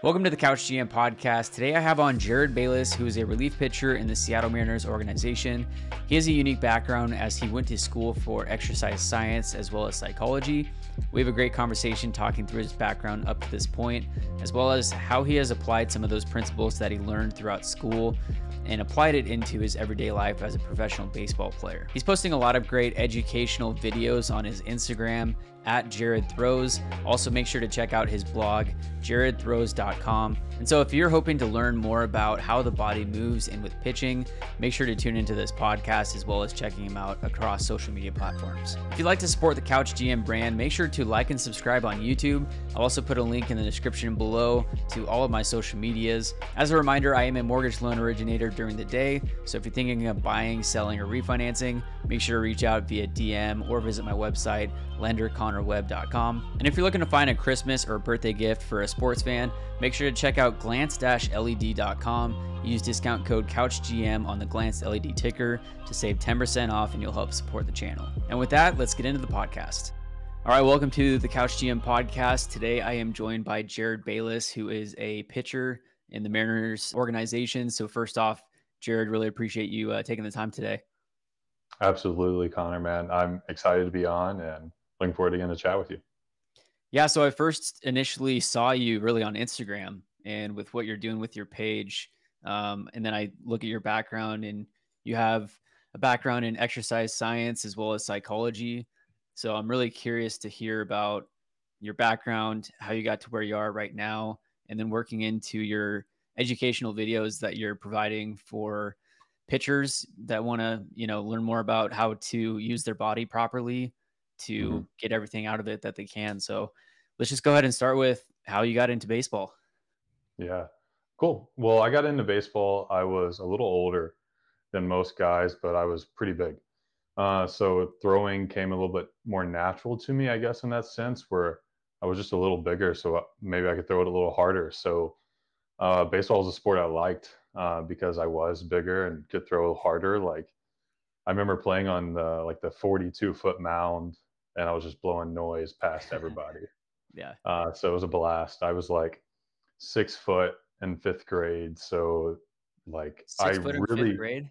Welcome to the Couch GM podcast. Today I have on Jarod Bayless, who is a relief pitcher in the Seattle Mariners organization. He has a unique background as he went to school for exercise science as well as psychology. We have a great conversation talking through his background up to this point, as well as how he has applied some of those principles that he learned throughout school and applied it into his everyday life as a professional baseball player. He's posting a lot of great educational videos on his Instagram at Jarod Throws. Also, make sure to check out his blog, jarodthrows.com. And so, if you're hoping to learn more about how the body moves and with pitching, make sure to tune into this podcast as well as checking him out across social media platforms. If you'd like to support the Couch GM brand, make sure to like and subscribe on YouTube. I'll also put a link in the description below to all of my social medias. As a reminder, I am a mortgage loan originator during the day. So if you're thinking of buying, selling, or refinancing, make sure to reach out via DM or visit my website, lenderconnorwebb.com. And if you're looking to find a Christmas or birthday gift for a sports fan, make sure to check out glance-led.com. Use discount code CouchGM on the Glance LED ticker to save 10% off and you'll help support the channel. And with that, let's get into the podcast. All right, welcome to the Couch GM podcast. Today I am joined by Jarod Bayless, who is a pitcher in the Mariners organization. So, first off, Jarod, really appreciate you uh, taking the time today. Absolutely, Connor, man. I'm excited to be on and looking forward to getting to chat with you. Yeah, so I first initially saw you really on Instagram and with what you're doing with your page. Um, and then I look at your background and you have a background in exercise science as well as psychology. So I'm really curious to hear about your background, how you got to where you are right now, and then working into your educational videos that you're providing for pitchers that want to, you know, learn more about how to use their body properly to mm-hmm. get everything out of it that they can. So let's just go ahead and start with how you got into baseball. Yeah, cool. Well, I got into baseball. I was a little older than most guys, but I was pretty big. Uh, so throwing came a little bit more natural to me, I guess, in that sense, where I was just a little bigger, so uh, maybe I could throw it a little harder. So uh, baseball was a sport I liked uh, because I was bigger and could throw harder. Like I remember playing on the like the 42 foot mound and I was just blowing noise past everybody. yeah. Uh, so it was a blast. I was like six foot in fifth grade. So like six I really grade.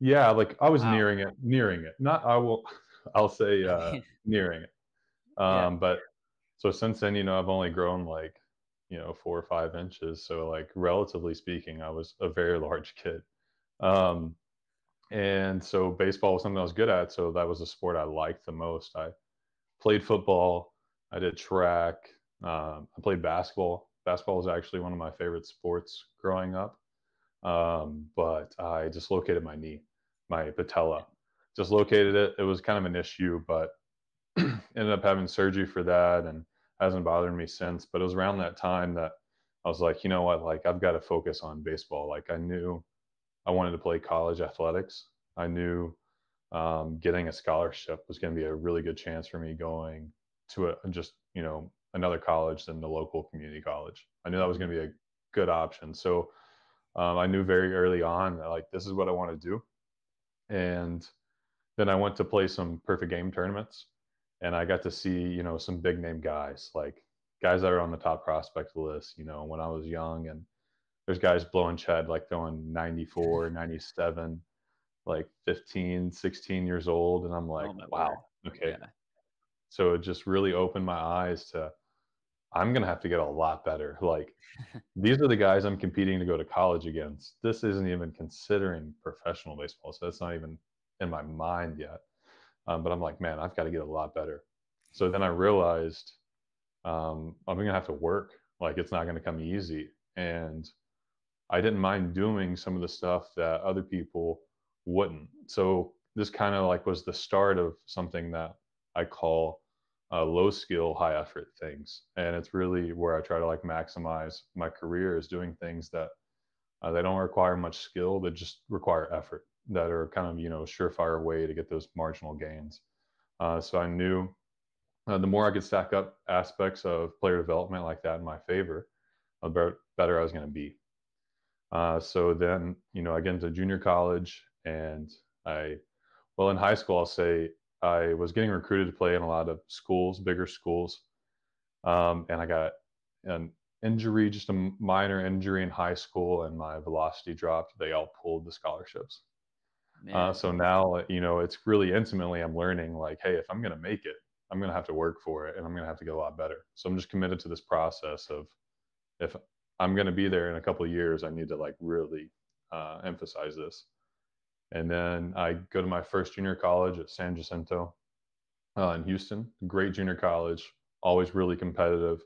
Yeah, like I was wow. nearing it, nearing it. Not I will I'll say uh nearing it. Um yeah. but so since then, you know, I've only grown like, you know, four or five inches. So like relatively speaking, I was a very large kid. Um and so baseball was something I was good at. So that was a sport I liked the most. I played football. I did track. Um, I played basketball. Basketball was actually one of my favorite sports growing up. Um, but I dislocated my knee, my patella. Dislocated it. It was kind of an issue, but ended up having surgery for that and hasn't bothered me since. But it was around that time that I was like, you know what? Like, I've got to focus on baseball. Like, I knew I wanted to play college athletics. I knew um, getting a scholarship was going to be a really good chance for me going to a just you know another college than the local community college. I knew that was going to be a good option. So um, I knew very early on like this is what I want to do. And then I went to play some perfect game tournaments, and I got to see you know some big name guys like guys that are on the top prospect list. You know when I was young and there's guys blowing chad like throwing 94 97 like 15 16 years old and i'm like oh wow word. okay. Yeah. so it just really opened my eyes to i'm going to have to get a lot better. Like these are the guys i'm competing to go to college against. This isn't even considering professional baseball so that's not even in my mind yet. Um, but i'm like man i've got to get a lot better. So then i realized um, i'm going to have to work. Like it's not going to come easy. And I didn't mind doing some of the stuff that other people wouldn't. So this kind of like was the start of something that I call uh, low skill, high effort things. And it's really where I try to like maximize my career is doing things that uh, they don't require much skill, but just require effort that are kind of, you know, surefire way to get those marginal gains. Uh, so I knew uh, the more I could stack up aspects of player development like that in my favor, the better I was going to be. Uh, so then, you know, I get into junior college and I, well, in high school, I'll say I was getting recruited to play in a lot of schools, bigger schools. Um, and I got an injury, just a minor injury in high school, and my velocity dropped. They all pulled the scholarships. Uh, so now, you know, it's really intimately I'm learning like, hey, if I'm going to make it, I'm going to have to work for it and I'm going to have to get a lot better. So I'm just committed to this process of if I'm going to be there in a couple of years, I need to like really uh, emphasize this. And then I go to my first junior college at San Jacinto uh, in Houston, great junior college, always really competitive.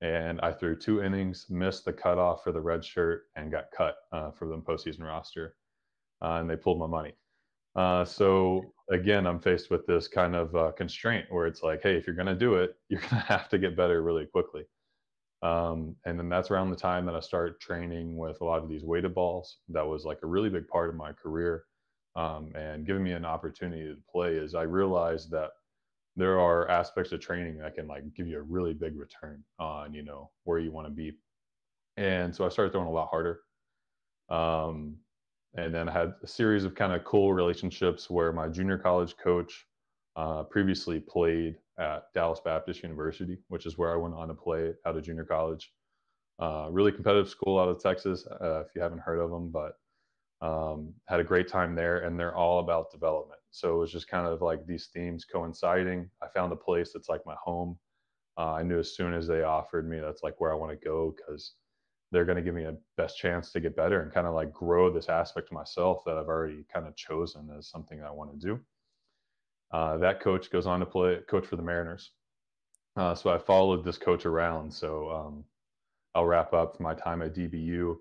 And I threw two innings, missed the cutoff for the red shirt, and got cut uh, for the postseason roster. Uh, and they pulled my money. Uh, so again, I'm faced with this kind of uh, constraint where it's like, hey, if you're going to do it, you're going to have to get better really quickly. Um, and then that's around the time that I started training with a lot of these weighted balls. That was like a really big part of my career um, and giving me an opportunity to play. Is I realized that there are aspects of training that can like give you a really big return on you know where you want to be. And so I started throwing a lot harder. Um, and then I had a series of kind of cool relationships where my junior college coach uh, previously played at Dallas Baptist University, which is where I went on to play out of junior college. Uh, really competitive school out of Texas, uh, if you haven't heard of them, but um, had a great time there. And they're all about development. So it was just kind of like these themes coinciding. I found a place that's like my home. Uh, I knew as soon as they offered me, that's like where I want to go because they're going to give me a best chance to get better and kind of like grow this aspect of myself that I've already kind of chosen as something I want to do. Uh, that coach goes on to play coach for the Mariners. Uh, so I followed this coach around. So um, I'll wrap up my time at DBU.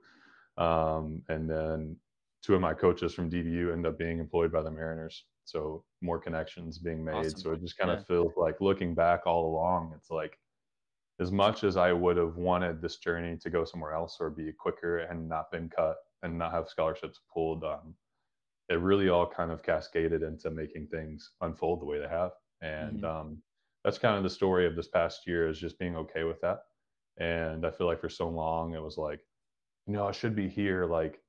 Um, and then two of my coaches from DBU end up being employed by the Mariners. So more connections being made. Awesome. So it just kind yeah. of feels like looking back all along, it's like as much as I would have wanted this journey to go somewhere else or be quicker and not been cut and not have scholarships pulled, um, it really all kind of cascaded into making things unfold the way they have. And mm-hmm. um, that's kind of the story of this past year is just being okay with that. And I feel like for so long it was like, you know, I should be here. Like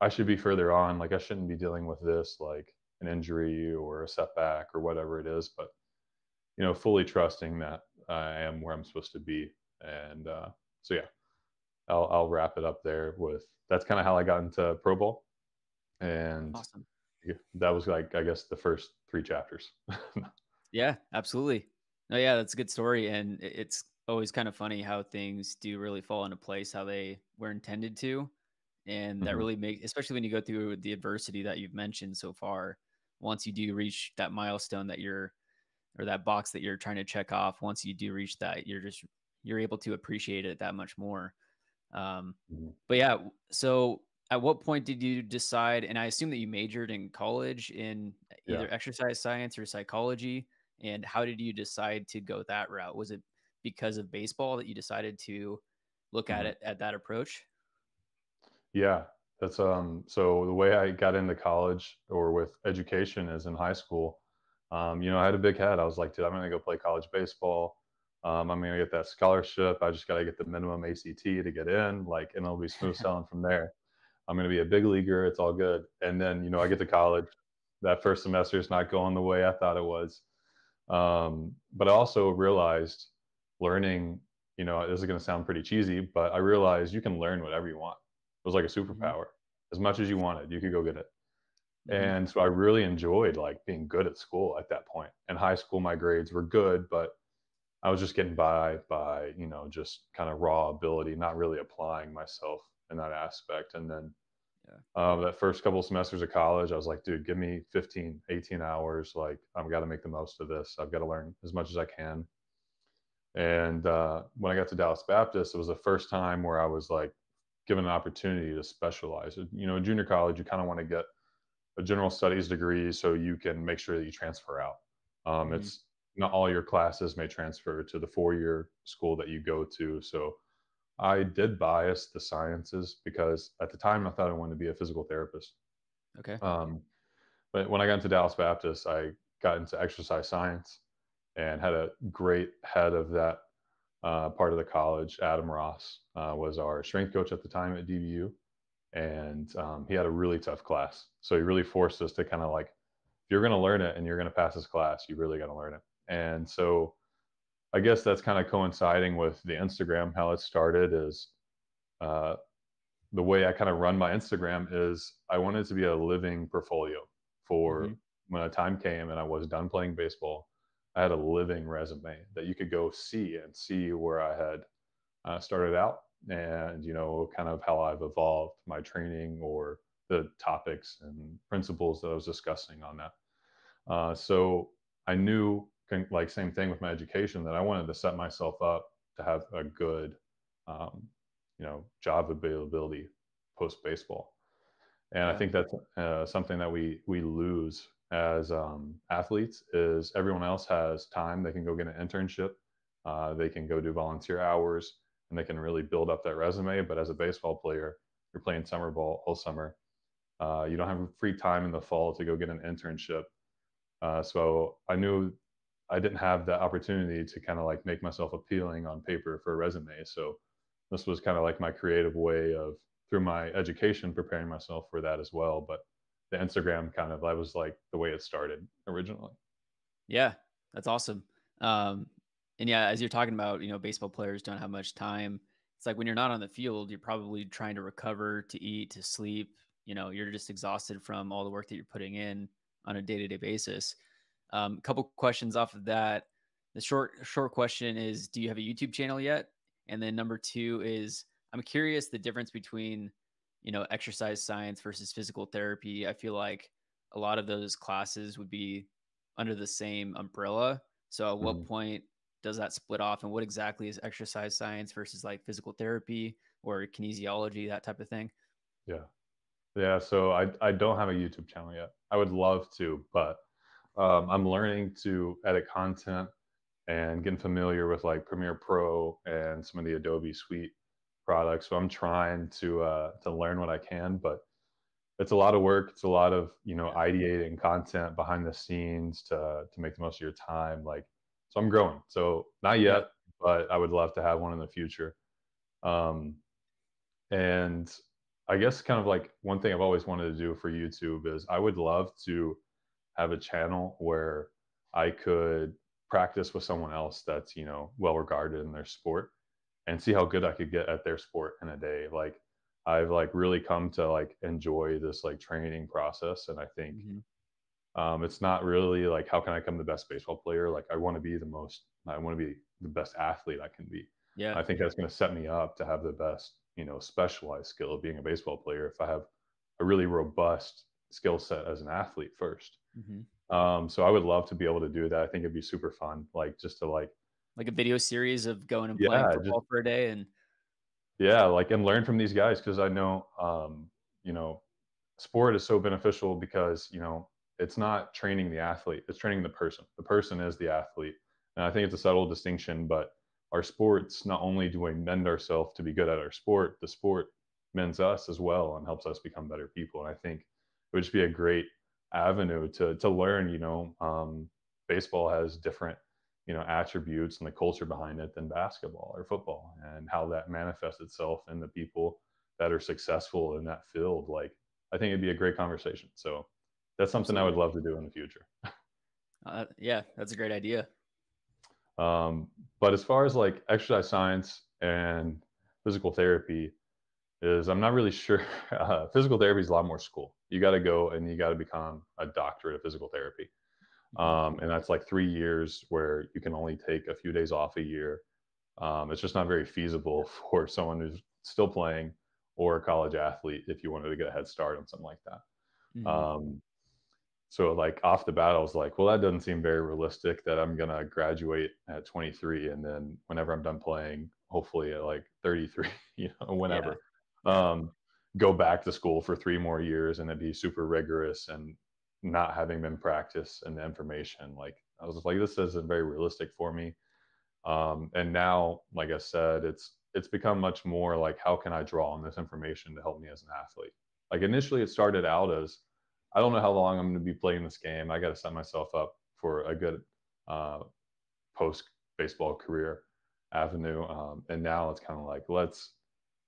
I should be further on. Like I shouldn't be dealing with this, like an injury or a setback or whatever it is. But you know, fully trusting that I am where I'm supposed to be. And uh, so, yeah, I'll, I'll wrap it up there with that's kind of how I got into pro ball. And awesome. that was like, I guess, the first three chapters. yeah, absolutely. No, yeah, that's a good story. And it's always kind of funny how things do really fall into place, how they were intended to. And that mm-hmm. really makes, especially when you go through the adversity that you've mentioned so far, once you do reach that milestone that you're or that box that you're trying to check off once you do reach that you're just you're able to appreciate it that much more um, mm-hmm. but yeah so at what point did you decide and i assume that you majored in college in either yeah. exercise science or psychology and how did you decide to go that route was it because of baseball that you decided to look mm-hmm. at it at that approach yeah that's um so the way i got into college or with education is in high school um, you know, I had a big head. I was like, dude, I'm going to go play college baseball. Um, I'm to get that scholarship. I just got to get the minimum ACT to get in, like, and it'll be smooth sailing from there. I'm going to be a big leaguer. It's all good. And then, you know, I get to college. That first semester is not going the way I thought it was. Um, but I also realized learning, you know, this is going to sound pretty cheesy, but I realized you can learn whatever you want. It was like a mm-hmm. superpower. As much as you wanted, you could go get it. Mm-hmm. And so I really enjoyed like being good at school at that point. In high school, my grades were good, but I was just getting by by, you know, just kind of raw ability, not really applying myself in that aspect. And then yeah. um, that first couple of semesters of college, I was like, dude, give me 15, 18 hours. Like, I've got to make the most of this. I've got to learn as much as I can. And uh, when I got to Dallas Baptist, it was the first time where I was like given an opportunity to specialize. You know, in junior college, you kind of want to get a general studies degree so you can make sure that you transfer out. Um, mm-hmm. It's not all your classes may transfer to the four year school that you go to. So I did bias the sciences because at the time I thought I wanted to be a physical therapist. Okay. Um, but when I got into Dallas Baptist, I got into exercise science and had a great head of that uh, part of the college. Adam Ross uh, was our strength coach at the time at DBU and um, he had a really tough class. So he really forced us to kind of like, if you're going to learn it and you're going to pass this class, you really got to learn it. And so I guess that's kind of coinciding with the Instagram. How it started is uh, the way I kind of run my Instagram is I wanted to be a living portfolio for mm-hmm. when a time came and I was done playing baseball. I had a living resume that you could go see and see where I had uh, started out and you know kind of how I've evolved my training or the topics and principles that I was discussing on that. Uh, so I knew like same thing with my education that I wanted to set myself up to have a good, um, you know, job availability post baseball. And yeah. I think that's uh, something that we we lose as um, athletes is everyone else has time. They can go get an internship. Uh, they can go do volunteer hours and they can really build up that resume. But as a baseball player, you're playing summer ball all summer. Uh, you don't have free time in the fall to go get an internship. Uh, so I knew I didn't have that opportunity to kind of like make myself appealing on paper for a resume. So this was kind of like my creative way of through my education preparing myself for that as well. But the Instagram kind of that was like the way it started originally. Yeah, that's awesome. Um, and yeah, as you're talking about, you know, baseball players don't have much time. It's like when you're not on the field, you're probably trying to recover, to eat, to sleep. You know, you're just exhausted from all the work that you're putting in on a day to day basis. A um, couple questions off of that. The short short question is, do you have a YouTube channel yet? And then number two is, I'm curious the difference between, you know, exercise science versus physical therapy. I feel like a lot of those classes would be under the same umbrella. So at what mm-hmm. point does that split off and what exactly is exercise science versus like physical therapy or kinesiology, that type of thing? Yeah. Yeah. So I, I don't have a YouTube channel yet. I would love to, but um, I'm learning to edit content and getting familiar with like Premiere Pro and some of the Adobe Suite products. So I'm trying to uh, to learn what I can, but it's a lot of work. It's a lot of you know ideating content behind the scenes to to make the most of your time. Like, so I'm growing. So not yet, but I would love to have one in the future. Um, and I guess kind of like one thing I've always wanted to do for YouTube is I would love to have a channel where I could practice with someone else that's, you know, well regarded in their sport and see how good I could get at their sport in a day. Like I've like really come to like enjoy this like training process. And I think mm-hmm. um, it's not really like, how can I become the best baseball player? Like I want to be the most, I want to be the best athlete I can be. Yeah. I think that's going to set me up to have the best, you know, specialized skill of being a baseball player. If I have a really robust skill set as an athlete 1st mm-hmm. um, so I would love to be able to do that. I think it'd be super fun, like just to like like a video series of going and playing football just, for a day and yeah, like and learn from these guys because I know um, you know sport is so beneficial because you know it's not training the athlete, it's training the person. The person is the athlete, and I think it's a subtle distinction, but our sports not only do we mend ourselves to be good at our sport, the sport mends us as well and helps us become better people. And I think it would just be a great avenue to to learn. You know, um, baseball has different you know attributes and the culture behind it than basketball or football, and how that manifests itself in the people that are successful in that field. Like, I think it'd be a great conversation. So that's something I would love to do in the future. uh, yeah, that's a great idea. Um, but as far as like exercise science and physical therapy, is I'm not really sure. Uh, physical therapy is a lot more school. You got to go and you got to become a doctorate of physical therapy. Um, and that's like three years where you can only take a few days off a year. Um, it's just not very feasible for someone who's still playing or a college athlete if you wanted to get a head start on something like that. Mm-hmm. Um, so like off the bat, I was like, well, that doesn't seem very realistic that I'm gonna graduate at 23 and then whenever I'm done playing, hopefully at like 33, you know, whenever. Yeah um, go back to school for three more years and it'd be super rigorous and not having been practice and the information like i was like this isn't very realistic for me. Um, and now like i said it's it's become much more like how can i draw on this information to help me as an athlete? Like initially it started out as i don't know how long i'm going to be playing this game. I got to set myself up for a good uh, post baseball career avenue. Um, and now it's kind of like let's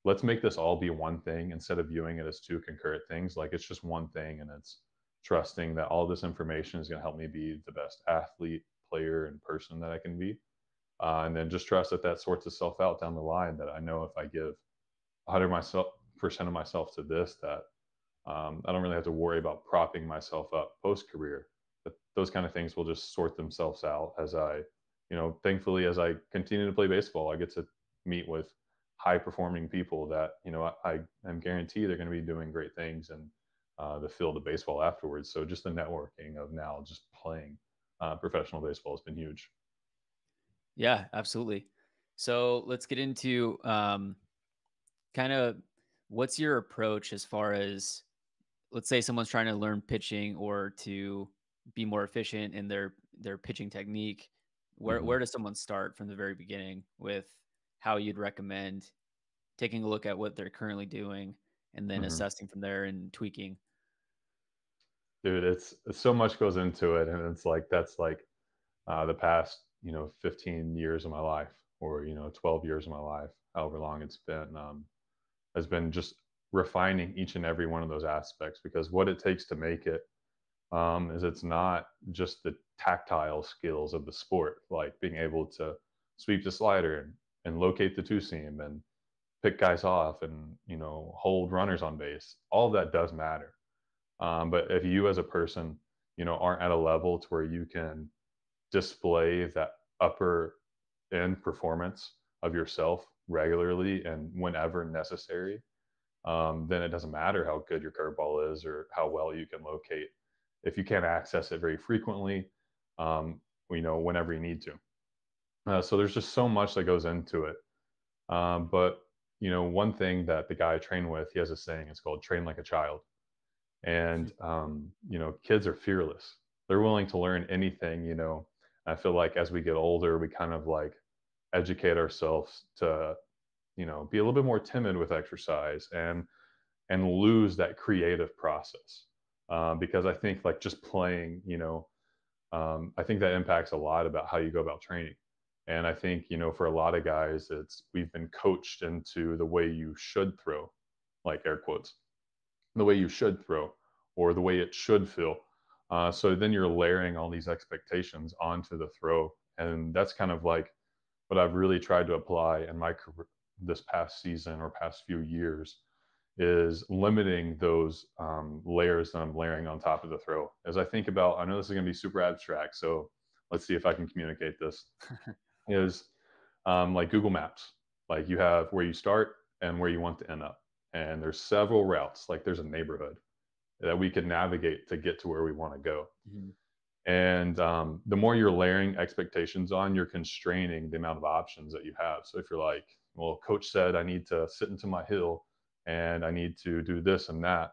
let's make this all be one thing instead of viewing it as two concurrent things. Like it's just one thing and it's trusting that all this information is going to help me be the best athlete, player, and person that I can be. uh, and then just trust that that sorts itself out down the line. That I know if I give 100 myself percent of myself to this, that um, I don't really have to worry about propping myself up post career. Those kind of things will just sort themselves out as I, you know, thankfully as I continue to play baseball, I get to meet with high performing people that you know I, I am guaranteed they're going to be doing great things in uh, the field of baseball afterwards. So just the networking of now just playing uh, professional baseball has been huge. Yeah, absolutely. So let's get into um, kind of what's your approach as far as let's say someone's trying to learn pitching or to be more efficient in their their pitching technique. Where mm-hmm. where does someone start from the very beginning with how you'd recommend taking a look at what they're currently doing and then mm-hmm. assessing from there and tweaking? Dude, it's, it's so much goes into it, and it's like that's like uh, the past you know 15 years of my life or you know 12 years of my life however long it's been um, has been just refining each and every one of those aspects because what it takes to make it um, is it's not just the tactile skills of the sport like being able to sweep the slider and, and locate the two seam and pick guys off and you know hold runners on base all that does matter um, but if you as a person you know aren't at a level to where you can display that upper end performance of yourself regularly and whenever necessary, um, then it doesn't matter how good your curveball is or how well you can locate. If you can't access it very frequently, um, you know, whenever you need to. Uh, so there's just so much that goes into it. Um, but you know, one thing that the guy I train with, he has a saying. It's called "train like a child," and um, you know, kids are fearless. They're willing to learn anything. You know, I feel like as we get older, we kind of like educate ourselves to, you know, be a little bit more timid with exercise and and lose that creative process. Um, because I think like just playing, you know, um, I think that impacts a lot about how you go about training. And I think, you know, for a lot of guys, it's we've been coached into the way you should throw, like air quotes, the way you should throw or the way it should feel. Uh, so then you're layering all these expectations onto the throw. And that's kind of like what I've really tried to apply in my career this past season or past few years is limiting those um, layers that I'm layering on top of the throw. As I think about, I know this is going to be super abstract, so let's see if I can communicate this. is um, like Google Maps. Like you have where you start and where you want to end up, and there's several routes. Like there's a neighborhood, that we can navigate to get to where we want to go. Mm-hmm. And um, the more you're layering expectations on, you're constraining the amount of options that you have. So if you're like, well, coach said I need to sit into my hill and I need to do this and that,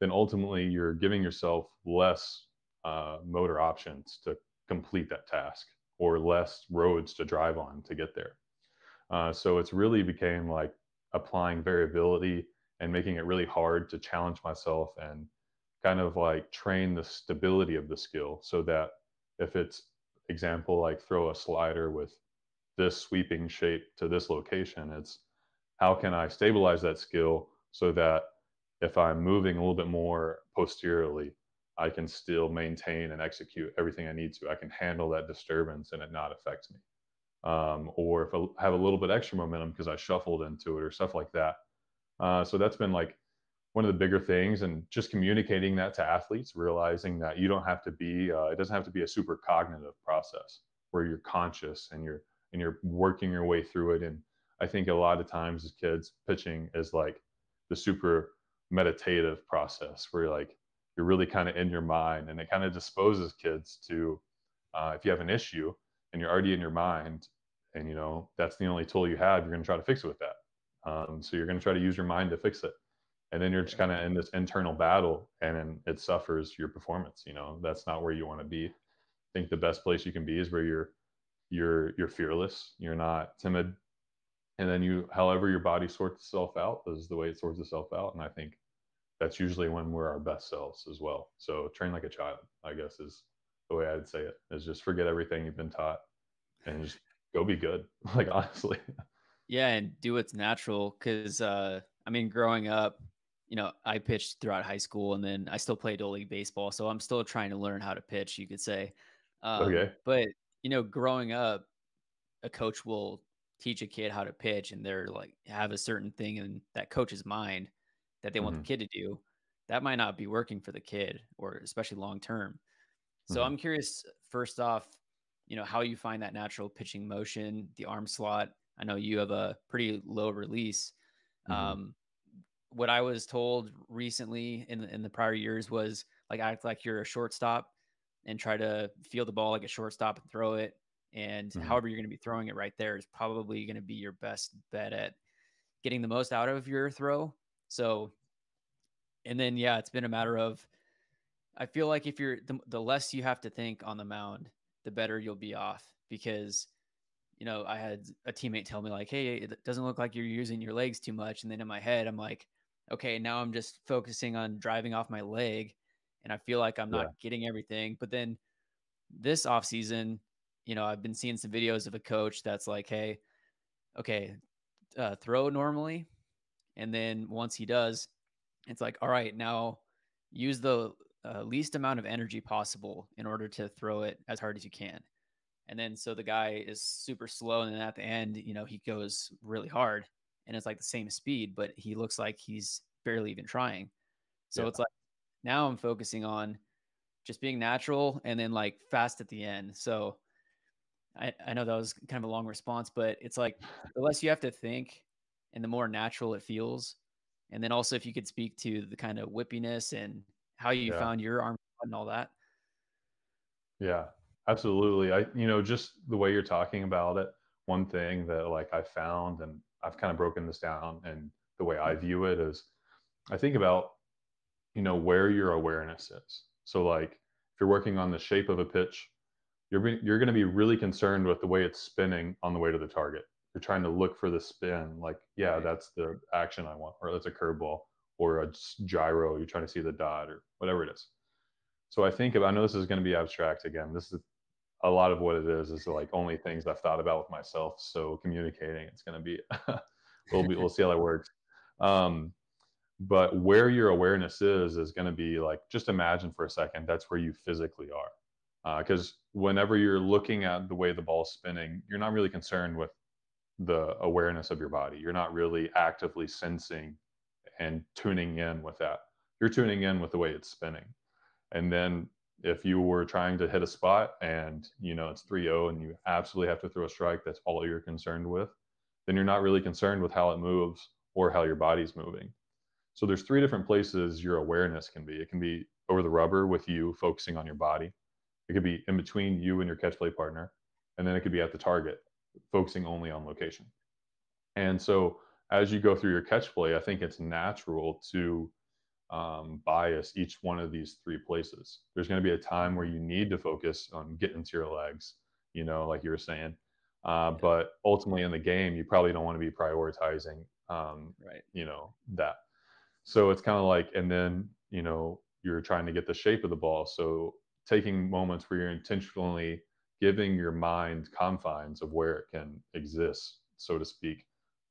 then ultimately you're giving yourself less uh, motor options to complete that task or less roads to drive on to get there. Uh, so it's really became like applying variability and making it really hard to challenge myself and kind of like train the stability of the skill so that if it's example like throw a slider with this sweeping shape to this location it's how can i stabilize that skill so that if i'm moving a little bit more posteriorly i can still maintain and execute everything i need to. I can handle that disturbance and it not affect me. Um, or if i have a little bit extra momentum because i shuffled into it or stuff like that. Uh, so that's been like one of the bigger things and just communicating that to athletes realizing that you don't have to be uh, it doesn't have to be a super cognitive process where you're conscious and you're and you're working your way through it. And i think a lot of times as kids pitching is like the super meditative process where you're like you're really kind of in your mind and it kind of disposes kids to uh, if you have an issue and you're already in your mind and you know that's the only tool you have you're going to try to fix it with that. Um, so you're going to try to use your mind to fix it. And then you're just kind of in this internal battle and it suffers your performance you know? That's not where you want to be. I think the best place you can be is where you're you're you're fearless you're not timid. And then you however your body sorts itself out is the way it sorts itself out and i think that's usually when we're our best selves as well so train like a child i guess is the way i'd say it is just forget everything you've been taught and just go be good like honestly yeah and do what's natural because uh i mean growing up you know, I pitched throughout high school and then I still played old league baseball. So I'm still trying to learn how to pitch, you could say. Um, okay. But, you know, growing up, a coach will teach a kid how to pitch and they're like have a certain thing in that coach's mind that they want mm-hmm. the kid to do, that might not be working for the kid or especially long term. So mm-hmm. I'm curious first off, you know, how you find that natural pitching motion, the arm slot. I know you have a pretty low release. Mm-hmm. Um, what I was told recently in in the prior years was like act like you're a shortstop and try to feel the ball like a shortstop and throw it. And mm-hmm. however you're going to be throwing it right there is probably going to be your best bet at getting the most out of your throw. So, and then yeah, it's been a matter of. I feel like if you're the, the less you have to think on the mound, the better you'll be off because you know, I had a teammate tell me like, "Hey, it doesn't look like you're using your legs too much." And then in my head, I'm like, "Okay, now I'm just focusing on driving off my leg and I feel like I'm not yeah. getting everything." But then this off season, you know, I've been seeing some videos of a coach that's like, "Hey, okay, uh, throw normally." And then once he does, it's like, "All right, now use the uh, least amount of energy possible in order to throw it as hard as you can. And then so the guy is super slow, and then at the end, you know, he goes really hard, and it's like the same speed, but he looks like he's barely even trying. So yeah. it's like now I'm focusing on just being natural and then like fast at the end. So I, I know that was kind of a long response, but it's like the less you have to think and the more natural it feels. And then also if you could speak to the kind of whippiness and how you yeah. found your arm and all that. Yeah, absolutely. I, you know, just the way you're talking about it, one thing that like I found, and I've kind of broken this down and the way I view it is I think about, you know, where your awareness is. So like if you're working on the shape of a pitch, you're, you're going to be really concerned with the way it's spinning on the way to the target. You're trying to look for the spin, like, yeah, that's the action I want, or that's a curveball or a gyro, you're trying to see the dot or whatever it is. So I think I know this is going to be abstract again. This is a lot of what it is is like only things I've thought about with myself. So communicating, it's going to be we'll be we'll see how that works. Um, but where your awareness is is going to be like just imagine for a second that's where you physically are because uh, whenever you're looking at the way the ball's spinning you're not really concerned with the awareness of your body you're not really actively sensing and tuning in with that. You're tuning in with the way it's spinning. And then if you were trying to hit a spot and you know it's 3-0 and you absolutely have to throw a strike, that's all you're concerned with, then you're not really concerned with how it moves or how your body's moving. So there's three different places your awareness can be. It can be over the rubber with you focusing on your body. It could be in between you and your catch play partner. And then it could be at the target, focusing only on location. And so as you go through your catch play, I think it's natural to um, bias each one of these three places. There's going to be a time where you need to focus on getting to your legs, you know, like you were saying. Uh, but ultimately in the game, you probably don't want to be prioritizing, um, right? You know that. So it's kind of like, and then you know you're trying to get the shape of the ball. So taking moments where you're intentionally giving your mind confines of where it can exist, so to speak,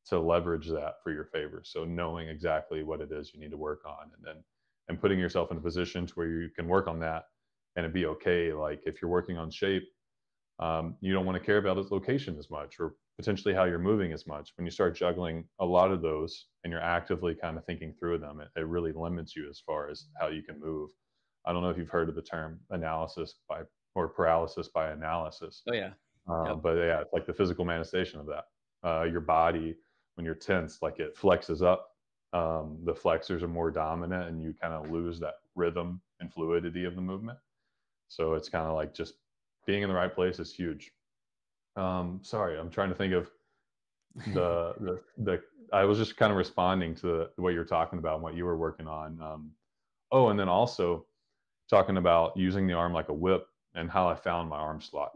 to leverage that for your favor. So knowing exactly what it is you need to work on and then and putting yourself in a position to where you can work on that and it be okay. Like if you're working on shape, um, you don't want to care about its location as much or potentially how you're moving as much. When you start juggling a lot of those and you're actively kind of thinking through them, it, it really limits you as far as how you can move. I don't know if you've heard of the term analysis by or paralysis by analysis. Oh yeah. Uh, yep. But yeah, it's like the physical manifestation of that. Uh, your body when you're tense, like it flexes up. Um, the flexors are more dominant, and you kind of lose that rhythm and fluidity of the movement. So it's kind of like just being in the right place is huge. Um, sorry, I'm trying to think of the the the. I was just kind of responding to the, what you're talking about and what you were working on. Um, oh, and then also talking about using the arm like a whip and how I found my arm slot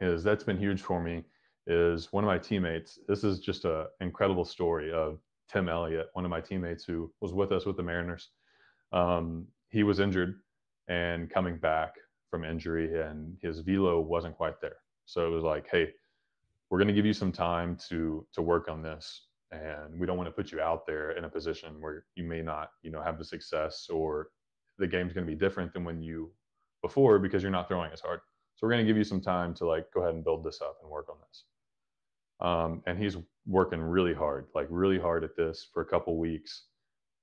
is that's been huge for me is one of my teammates. This is just an incredible story of Tim Elliott, one of my teammates who was with us with the Mariners. Um, he was injured and coming back from injury, and his velo wasn't quite there. So it was like, hey, we're going to give you some time to to work on this, and we don't want to put you out there in a position where you may not, you know, have the success or the game's going to be different than when you before because you're not throwing as hard. So we're going to give you some time to like go ahead and build this up and work on this. Um, and he's working really hard, like really hard at this for a couple weeks.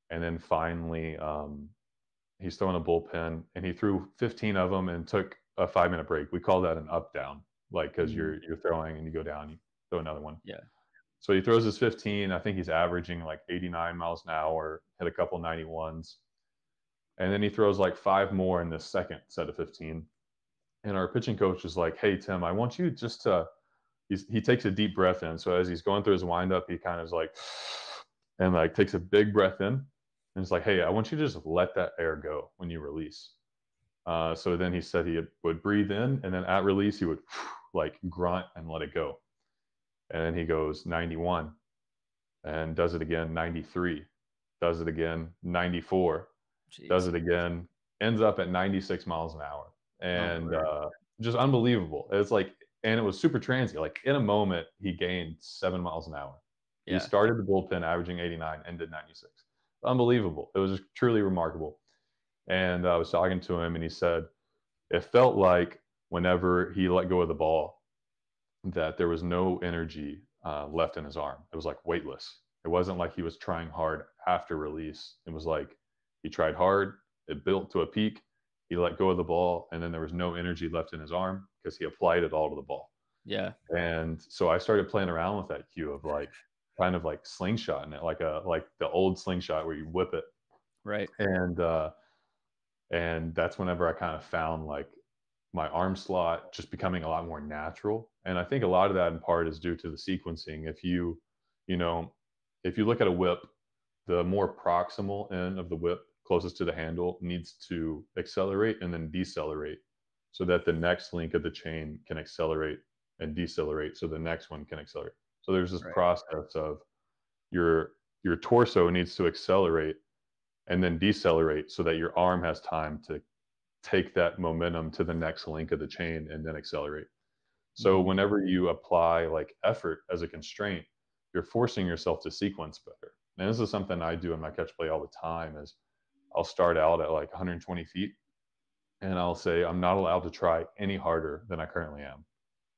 And then finally, um, he's throwing a bullpen and he threw 15 of them and took a five minute break. We call that an up down, like because mm-hmm. you're you're throwing and you go down, you throw another one. Yeah. So he throws his 15. I think he's averaging like 89 miles an hour, hit a couple 91s. And then he throws like five more in the second set of 15. And our pitching coach is like, hey, Tim, I want you just to, he's, he takes a deep breath in. So as he's going through his windup, he kind of is like, and like takes a big breath in. And it's like, hey, I want you to just let that air go when you release. Uh, so then he said he would breathe in, and then at release, he would like grunt and let it go. And then he goes 91 and does it again 93, does it again 94, Jeez. does it again, ends up at 96 miles an hour. And oh, uh, just unbelievable. It's like, and it was super transient. Like in a moment, he gained seven miles an hour. Yeah. He started the bullpen averaging 89, ended 96. Unbelievable. It was just truly remarkable. And I was talking to him, and he said it felt like whenever he let go of the ball, that there was no energy uh, left in his arm. It was like weightless. It wasn't like he was trying hard after release. It was like he tried hard, it built to a peak, he let go of the ball, and then there was no energy left in his arm because he applied it all to the ball. Yeah. And so I started playing around with that cue of like kind of like slingshotting it, like a like the old slingshot where you whip it. Right. And uh and that's whenever I kind of found like my arm slot just becoming a lot more natural. And I think a lot of that in part is due to the sequencing. If you, you know, if you look at a whip, the more proximal end of the whip closest to the handle needs to accelerate and then decelerate so that the next link of the chain can accelerate and decelerate so the next one can accelerate. So there's this right. process of your your torso needs to accelerate and then decelerate so that your arm has time to take that momentum to the next link of the chain and then accelerate. So mm-hmm. whenever you apply like effort as a constraint, you're forcing yourself to sequence better. And this is something I do in my catch play all the time is I'll start out at like 120 feet and I'll say, I'm not allowed to try any harder than I currently am.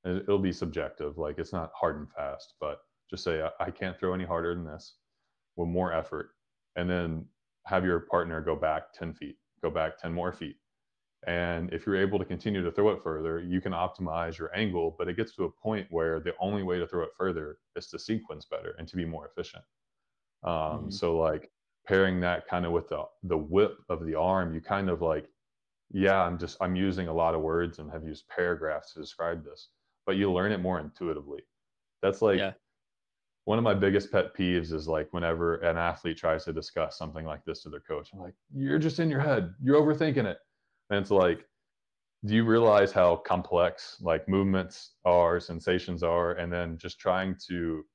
It'll be subjective. Like it's not hard and fast, but just say, I can't throw any harder than this with more effort. And then have your partner go back 10 feet, go back 10 more feet. And if you're able to continue to throw it further, you can optimize your angle, but it gets to a point where the only way to throw it further is to sequence better and to be more efficient. Um, mm-hmm. So like pairing that kind of with the the whip of the arm, you kind of like, yeah, I'm just I'm using a lot of words and have used paragraphs to describe this, but you learn it more intuitively. That's like yeah one of my biggest pet peeves is like whenever an athlete tries to discuss something like this to their coach, I'm like, you're just in your head, you're overthinking it. And it's like, do you realize how complex like movements are, sensations are, and then just trying to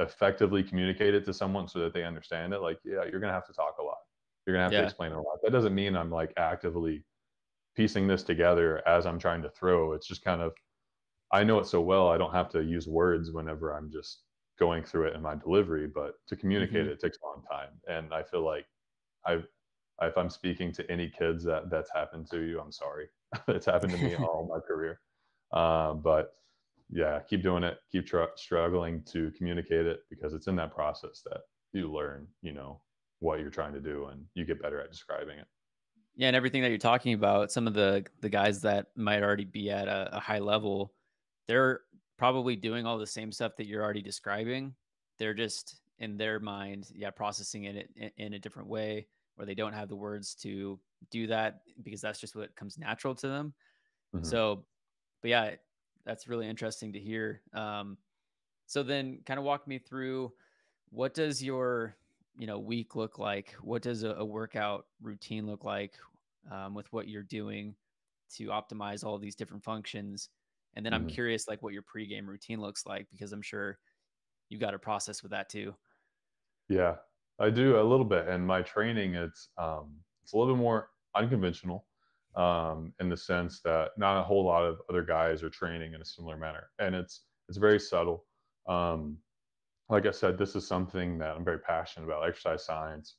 effectively communicate it to someone so that they understand it? Like, yeah, you're gonna have to talk a lot. You're gonna have yeah. to explain a lot. That doesn't mean I'm like actively piecing this together as I'm trying to throw. It's just kind of I know it so well, I don't have to use words whenever I'm just going through it in my delivery, but to communicate mm-hmm. it takes a long time. And I feel like I've, if I'm speaking to any kids that that's happened to you, I'm sorry. it's happened to me all my career. Uh, but yeah, keep doing it. Keep tr- struggling to communicate it because it's in that process that you learn, you know, what you're trying to do and you get better at describing it. Yeah, and everything that you're talking about, some of the the guys that might already be at a, a high level, they're probably doing all the same stuff that you're already describing. They're just in their mind, yeah, processing it in, in a different way, where they don't have the words to do that because that's just what comes natural to them. Mm-hmm. So, but yeah, that's really interesting to hear. Um, so then, kind of walk me through what does your you know week look like? What does a, a workout routine look like um, with what you're doing to optimize all these different functions? And then mm-hmm. I'm curious, like, what your pregame routine looks like because I'm sure you've got a process with that too. Yeah, I do a little bit, and my training it's um, it's a little bit more unconventional um, in the sense that not a whole lot of other guys are training in a similar manner, and it's it's very subtle. Um, like I said, this is something that I'm very passionate about, exercise science,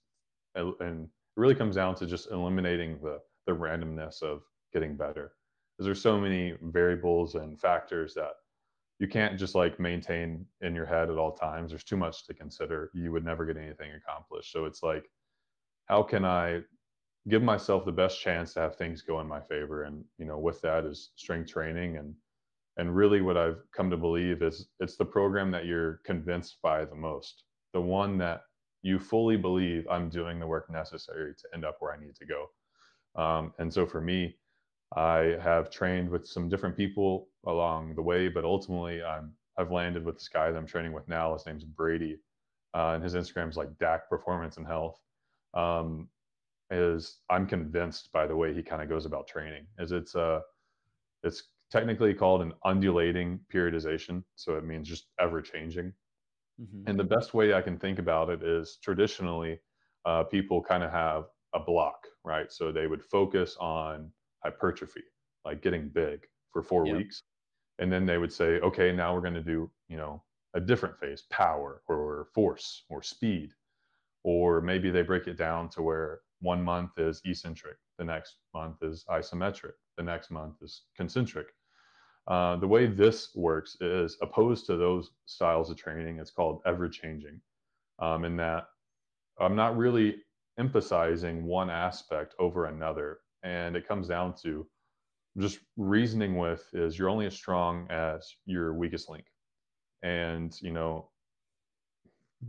and, and it really comes down to just eliminating the the randomness of getting better because there's so many variables and factors that you can't just like maintain in your head at all times. There's too much to consider. You would never get anything accomplished. So it's like, how can I give myself the best chance to have things go in my favor? And you know, with that is strength training and and really what I've come to believe is it's the program that you're convinced by the most, the one that you fully believe I'm doing the work necessary to end up where I need to go. Um, and so for me, I have trained with some different people along the way, but ultimately I'm I've landed with this guy that I'm training with now. His name's Brady, uh, and his Instagram's like Dak Performance and Health. Um, is I'm convinced by the way he kind of goes about training. Is it's uh it's technically called an undulating periodization, so it means just ever changing. Mm-hmm. And the best way I can think about it is traditionally, uh, people kind of have a block, right? So they would focus on hypertrophy, like getting big for four yep. weeks. And then they would say, okay, now we're going to do, you know, a different phase, power or force or speed. Or maybe they break it down to where one month is eccentric, the next month is isometric, the next month is concentric. Uh, the way this works is opposed to those styles of training. It's called ever changing, um, in that I'm not really emphasizing one aspect over another, and it comes down to just reasoning with is you're only as strong as your weakest link, and you know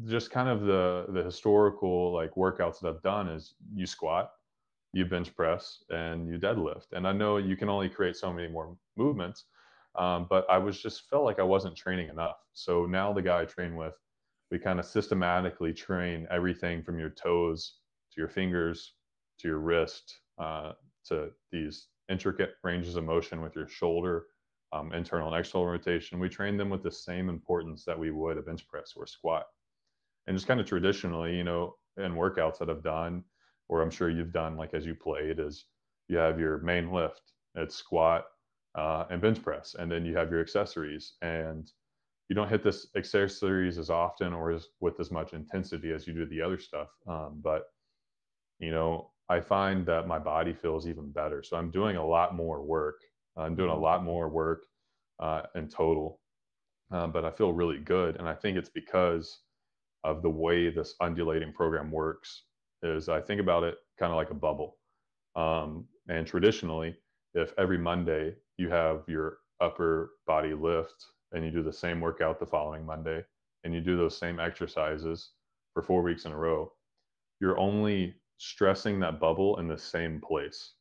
just kind of the the historical like workouts that I've done is you squat, you bench press, and you deadlift. And I know you can only create so many more movements, um, but I was just felt like I wasn't training enough. So now the guy I train with, we kind of systematically train everything from your toes to your fingers to your wrist uh, to these intricate ranges of motion with your shoulder, um, internal and external rotation. We train them with the same importance that we would a bench press or squat. And just kind of traditionally, you know, in workouts that I've done, or I'm sure you've done like as you played, is you have your main lift, it's squat, uh, and bench press. And then you have your accessories. And you don't hit this accessories as often or as, with as much intensity as you do the other stuff. Um, but, you know, I find that my body feels even better. So I'm doing a lot more work. I'm doing a lot more work uh, in total. Uh, but I feel really good. And I think it's because of the way this undulating program works is I think about it kind of like a bubble. Um, and traditionally, if every Monday you have your upper body lift and you do the same workout the following Monday and you do those same exercises for four weeks in a row, you're only stressing that bubble in the same place.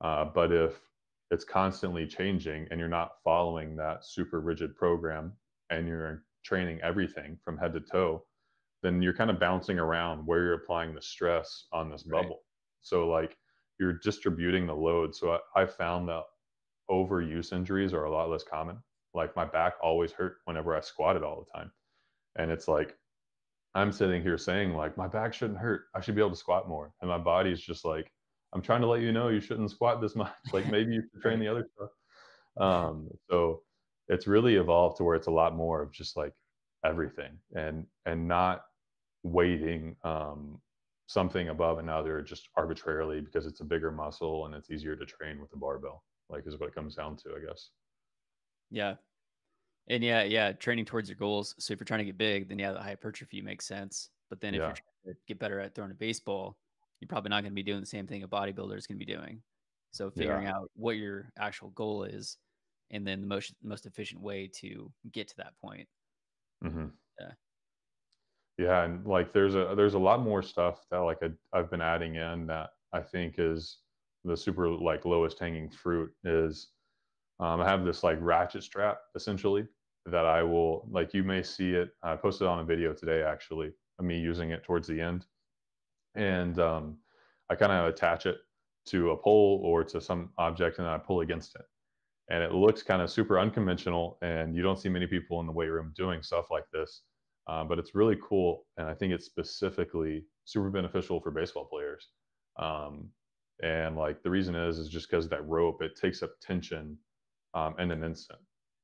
Uh, but if it's constantly changing and you're not following that super rigid program and you're training everything from head to toe, then you're kind of bouncing around where you're applying the stress on this bubble. Right. So, like, you're distributing the load. So, I, I found that overuse injuries are a lot less common. Like my back always hurt whenever I squatted all the time. And it's like I'm sitting here saying like my back shouldn't hurt. I should be able to squat more. And my body's just like, I'm trying to let you know you shouldn't squat this much. Like maybe you should train the other stuff. Um, so it's really evolved to where it's a lot more of just like everything and and not weighting um, something above another just arbitrarily because it's a bigger muscle and it's easier to train with a barbell like is what it comes down to, I guess. Yeah. And yeah, yeah, training towards your goals. So if you're trying to get big, then yeah, the hypertrophy makes sense. But then if yeah. you're trying to get better at throwing a baseball, you're probably not going to be doing the same thing a bodybuilder is going to be doing. So figuring yeah. out what your actual goal is, and then the most most efficient way to get to that point. Mm-hmm. Yeah. And like there's a there's a lot more stuff that like I, I've been adding in that I think is the super like lowest hanging fruit is um, I have this like ratchet strap essentially that I will like you may see it. I posted on a video today actually of me using it towards the end, and um, I kind of attach it to a pole or to some object and I pull against it. And it looks kind of super unconventional, and you don't see many people in the weight room doing stuff like this. Uh, but it's really cool, and I think it's specifically super beneficial for baseball players. Um, and like the reason is is just because that rope it takes up tension um, in an instant.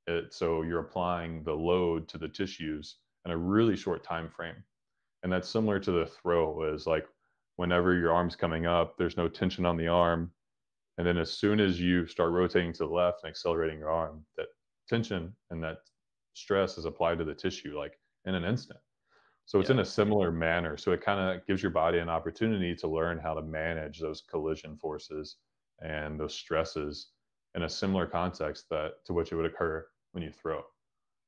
It, so you're applying the load to the tissues in a really short time frame. And that's similar to the throw is like whenever your arm's coming up there's no tension on the arm. And then as soon as you start rotating to the left and accelerating your arm that tension and that stress is applied to the tissue. Like in an instant. So it's yeah. in a similar manner. So it kind of gives your body an opportunity to learn how to manage those collision forces and those stresses in a similar context that to which it would occur when you throw.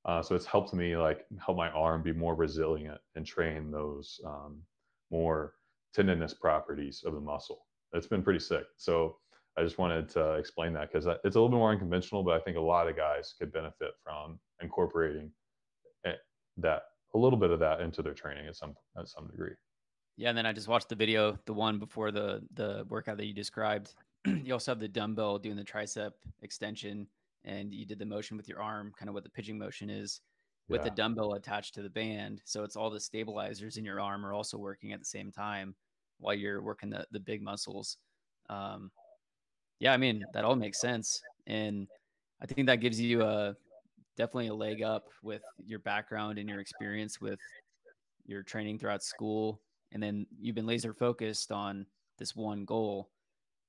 Uh, so it's helped me like help my arm be more resilient and train those um, more tendinous properties of the muscle. It's been pretty sick. So I just wanted to explain that because it's a little bit more unconventional, but I think a lot of guys could benefit from incorporating that a little bit of that into their training at some at some degree. Yeah, and then I just watched the video, the one before the the workout that you described. you also have the dumbbell doing the tricep extension, and you did the motion with your arm, kind of what the pitching motion is, with yeah. the dumbbell attached to the band. So it's all the stabilizers in your arm are also working at the same time while you're working the the big muscles. Um, yeah, I mean that all makes sense, and I think that gives you a definitely a leg up with your background and your experience with your training throughout school, and then you've been laser focused on this one goal,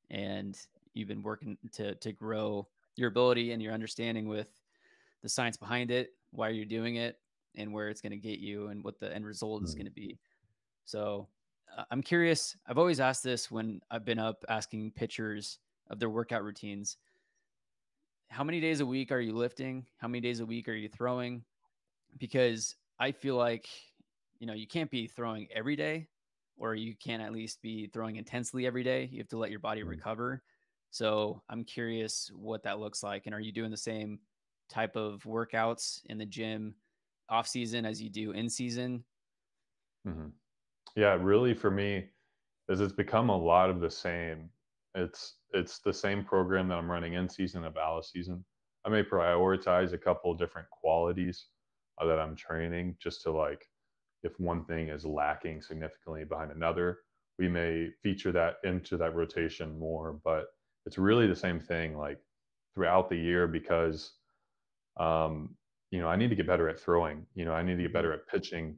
and you've been working to to grow your ability and your understanding with the science behind it, why you're doing it, and where it's going to get you, and what the end result is going to be. So uh, I'm curious. I've always asked this when I've been up asking pitchers of their workout routines. How many days a week are you lifting? How many days a week are you throwing? Because I feel like, you know, you can't be throwing every day or you can't at least be throwing intensely every day. You have to let your body mm. recover. So I'm curious what that looks like. And are you doing the same type of workouts in the gym off season as you do in season? Mm-hmm. Yeah, really for me, is it's become a lot of the same. It's it's the same program that I'm running in season and out of season. I may prioritize a couple different qualities uh, that I'm training just to like if one thing is lacking significantly behind another, we may feature that into that rotation more. But it's really the same thing like throughout the year because um, you know I need to get better at throwing. You know I need to get better at pitching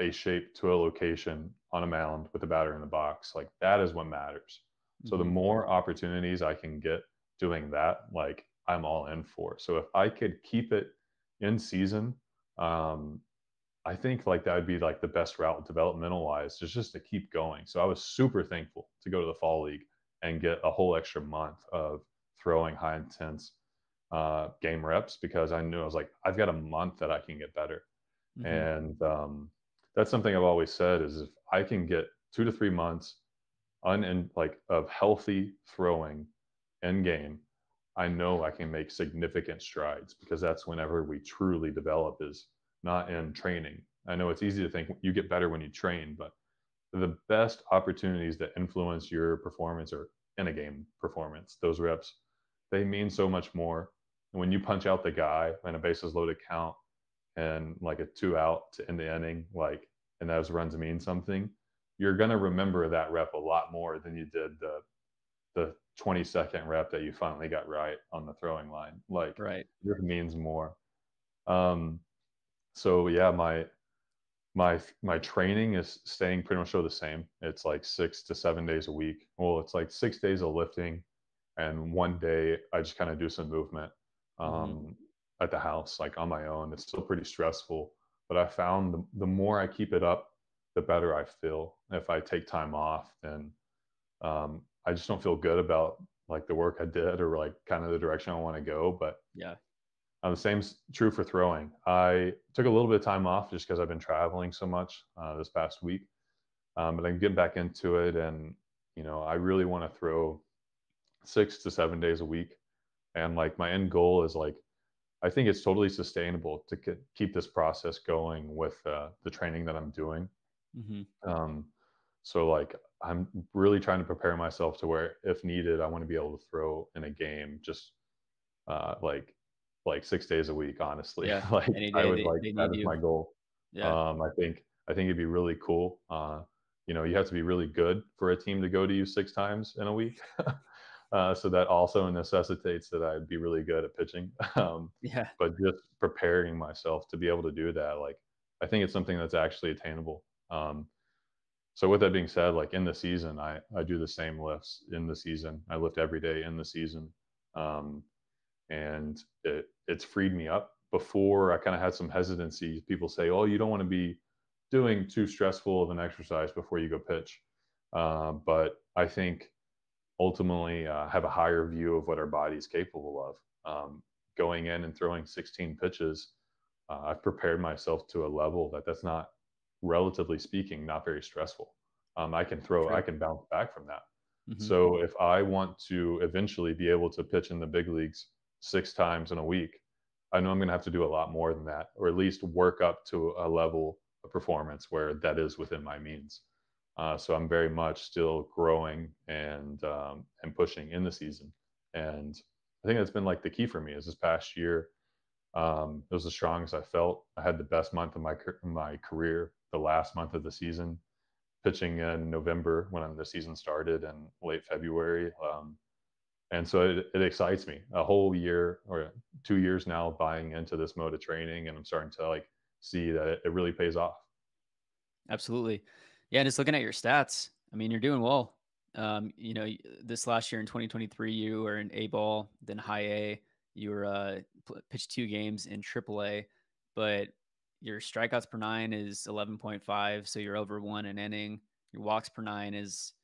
a shape to a location on a mound with a batter in the box. Like that is what matters. So the mm-hmm. more opportunities I can get doing that, like I'm all in for. So if I could keep it in season, um, I think like that would be like the best route developmental wise, just just to keep going. So I was super thankful to go to the fall league and get a whole extra month of throwing high intense uh, game reps because I knew I was like I've got a month that I can get better, mm-hmm. and um, that's something I've always said is if I can get two to three months un and like of healthy throwing end game, I know I can make significant strides because that's whenever we truly develop is not in training. I know it's easy to think you get better when you train, but the best opportunities that influence your performance are in a game performance. Those reps, they mean so much more. And when you punch out the guy in a bases loaded count and like a two out to end the inning, like, and those runs mean something, you're going to remember that rep a lot more than you did the the 20 second rep that you finally got right on the throwing line. Like right. it means more. Um so yeah my my my training is staying pretty much the same. It's like six to seven days a week. Well it's like six days of lifting and one day i just kind of do some movement mm-hmm. um mm-hmm. at the house like on my own. It's still pretty stressful but i found the, the more i keep it up the better I feel. If I take time off, then um, I just don't feel good about like the work I did or like kind of the direction I want to go. But yeah, um, the same's true for throwing. I took a little bit of time off just because I've been traveling so much uh, this past week, um, but I'm getting back into it, and you know I really want to throw six to seven days a week, and like my end goal is like I think it's totally sustainable to keep this process going with uh, the training that I'm doing. Mm-hmm. Um, so like I'm really trying to prepare myself to where if needed, I want to be able to throw in a game just uh, like like six days a week. Honestly, yeah. like I would they, like they that is my goal. Yeah. Um, I think I think it'd be really cool. Uh, you know, you have to be really good for a team to go to you six times in a week. uh, so that also necessitates that I'd be really good at pitching. Um, yeah. But just preparing myself to be able to do that, like I think it's something that's actually attainable. Um, so with that being said, like in the season, I, I do the same lifts in the season. I lift every day in the season. Um, and it, it's freed me up before I kind of had some hesitancy. People say, "Oh, you don't want to be doing too stressful of an exercise before you go pitch." Uh, but I think ultimately uh, have a higher view of what our body is capable of. Um, going in and throwing 16 pitches, uh, I've prepared myself to a level that that's not, relatively speaking, not very stressful. Um, I can throw, sure. I can bounce back from that. Mm-hmm. So if I want to eventually be able to pitch in the big leagues six times in a week, I know I'm going to have to do a lot more than that, or at least work up to a level of performance where that is within my means. Uh, so I'm very much still growing and um, and pushing in the season, and I think that's been like the key for me. Is this past year, um, it was the strongest I felt. I had the best month of my my career, the last month of the season, pitching in November when the season started and late February. Um, and so it, it, excites me. A whole year or two years now buying into this mode of training and i'm starting to like see that it, it really pays off. Absolutely. Yeah just looking at your stats i mean you're doing well. Um, you know this last year in 2023 you were in a ball then high a. You were uh, pitched two games in triple a. But your strikeouts per nine is 11.5 so you're over one an inning your walks per nine is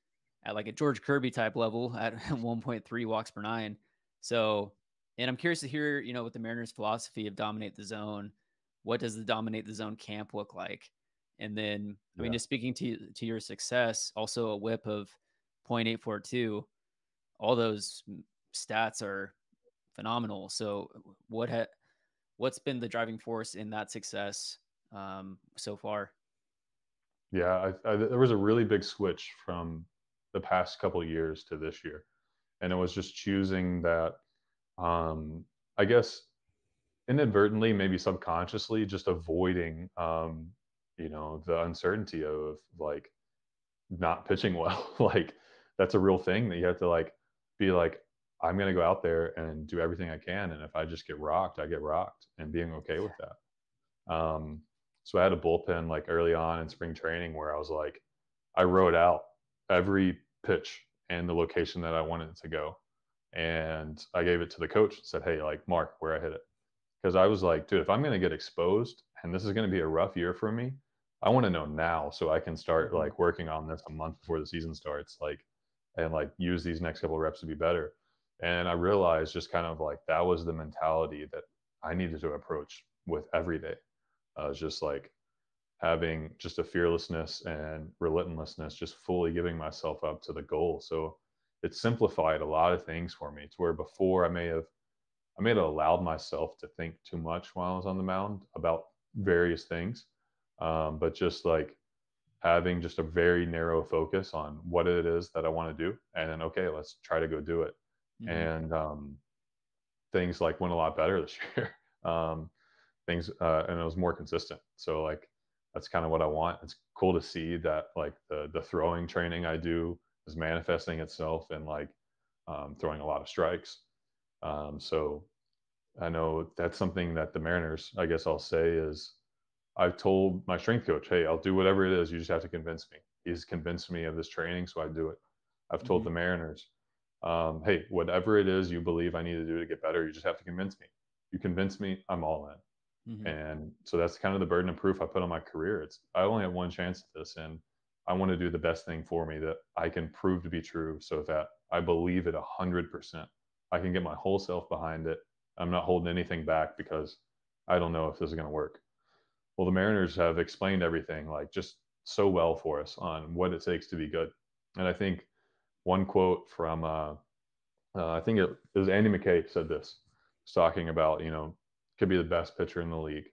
at like a George Kirby type level at 1.3 walks per nine. So, and I'm curious to hear, you know, what the Mariners' philosophy of dominate the zone. What does the dominate the zone camp look like? And then, I mean, just speaking to to your success, also a whip of 0.842. All those stats are phenomenal. So, what ha- what's been the driving force in that success um, so far? Yeah, I, I, there was a really big switch from the past couple years to this year and it was just choosing that um i guess inadvertently maybe subconsciously just avoiding um you know the uncertainty of like not pitching well like that's a real thing that you have to like be like i'm going to go out there and do everything i can and if i just get rocked i get rocked and being okay with that um so i had a bullpen like early on in spring training where i was like i wrote out every pitch and the location that I wanted it to go. And I gave it to the coach and said, Hey, like, Mark, where I hit it. Because I was like, dude, if I'm going to get exposed and this is going to be a rough year for me, I want to know now so I can start mm-hmm. like working on this a month before the season starts, like, and like use these next couple reps to be better. And I realized just kind of like that was the mentality that I needed to approach with every day. I was just like, having just a fearlessness and relentlessness, just fully giving myself up to the goal. So it simplified a lot of things for me to where before I may have I may have allowed myself to think too much while I was on the mound about various things. Um, but just like having just a very narrow focus on what it is that I want to do. And then, okay, let's try to go do it. Mm-hmm. And um, things like went a lot better this year. um, things, uh, and it was more consistent. So like that's kind of what I want. It's cool to see that like the the throwing training I do is manifesting itself in like um, throwing a lot of strikes. Um, so I know that's something that the Mariners, I guess I'll say, is I've told my strength coach, hey, I'll do whatever it is. You just have to convince me. He's convinced me of this training, so I do it. I've told mm-hmm. the Mariners, um, hey, whatever it is you believe I need to do to get better, you just have to convince me. You convince me, I'm all in. Mm-hmm. And so that's kind of the burden of proof I put on my career. It's I only have one chance at this and I want to do the best thing for me that I can prove to be true so that I believe it a hundred percent. I can get my whole self behind it. I'm not holding anything back because I don't know if this is going to work. Well, the Mariners have explained everything like just so well for us on what it takes to be good. And I think one quote from, uh, uh, I think it, it was Andy McKay said this, talking about, you know, could be the best pitcher in the league.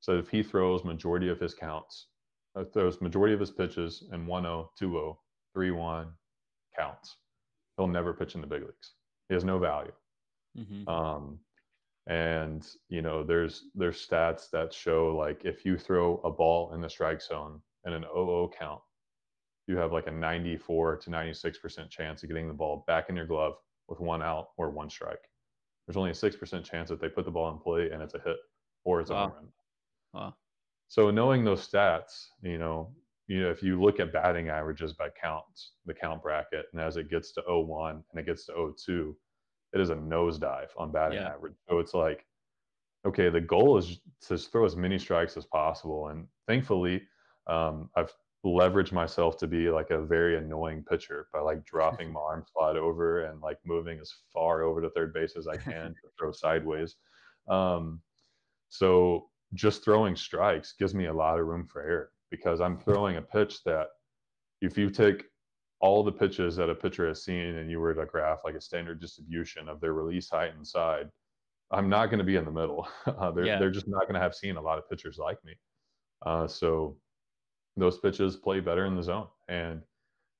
So if he throws majority of his counts, uh, throws majority of his pitches in 1-0, 2-0, 3-1 counts, he'll never pitch in the big leagues. He has no value. Mm-hmm. Um, and you know, there's there's stats that show like if you throw a ball in the strike zone in an 0-0 count, you have like a 94 to 96 percent chance of getting the ball back in your glove with one out or one strike there's only a 6% chance that they put the ball in play and it's a hit or it's wow. a home run. Wow. So knowing those stats, you know, you know, if you look at batting averages by counts, the count bracket, and as it gets to 01 and it gets to 02, it is a nosedive on batting yeah. average. So it's like okay, the goal is to throw as many strikes as possible. And thankfully, um, I've leveraged myself to be like a very annoying pitcher by like dropping my arm slot over and like moving as far over to third base as I can to throw sideways. Um, so just throwing strikes gives me a lot of room for error because I'm throwing a pitch that if you take all the pitches that a pitcher has seen and you were to graph like a standard distribution of their release height and side, I'm not going to be in the middle. Uh, they're, yeah. they're just not going to have seen a lot of pitchers like me. Uh, so those pitches play better in the zone. And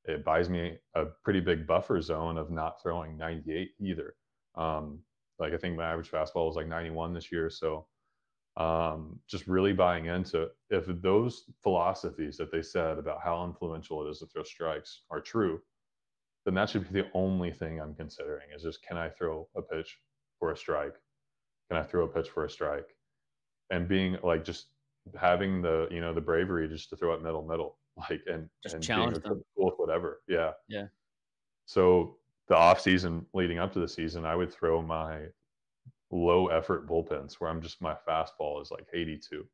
it buys me a pretty big buffer zone of not throwing 98 either. Um, like I think my average fastball was like 91 this year. So um, just really buying into if those philosophies that they said about how influential it is to throw strikes are true, then that should be the only thing I'm considering is just can I throw a pitch for a strike? Can I throw a pitch for a strike? And being like just having the you know the bravery just to throw it middle middle like and just and challenge being them. cool with whatever yeah. Yeah. So the off season leading up to the season i would throw my low effort bullpens where i'm just my fastball is like 82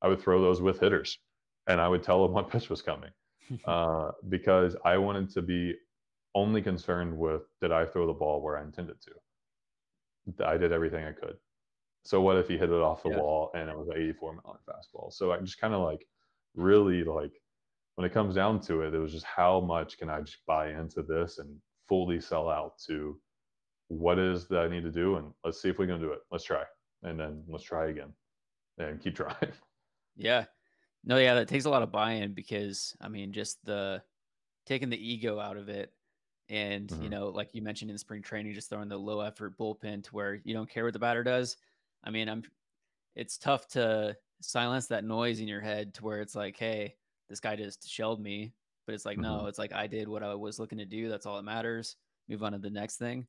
i would throw those with hitters and i would tell them what pitch was coming uh, because i wanted to be only concerned with did i throw the ball where i intended to? I did everything i could so what if he hit it off the yeah. wall and it was an 84 mile fastball? So I just kind of like really like when it comes down to it, it was just how much can I just buy into this and fully sell out to what is that I need to do and let's see if we can do it. Let's try. And then let's try again and keep trying. Yeah. No, yeah, that takes a lot of buy-in because I mean just the taking the ego out of it and mm-hmm. you know, like you mentioned in spring training, just throwing the low effort bullpen to where you don't care what the batter does I mean, I'm it's tough to silence that noise in your head to where it's like, hey, this guy just shelled me. But it's like, mm-hmm. no, it's like I did what I was looking to do. That's all that matters. Move on to the next thing.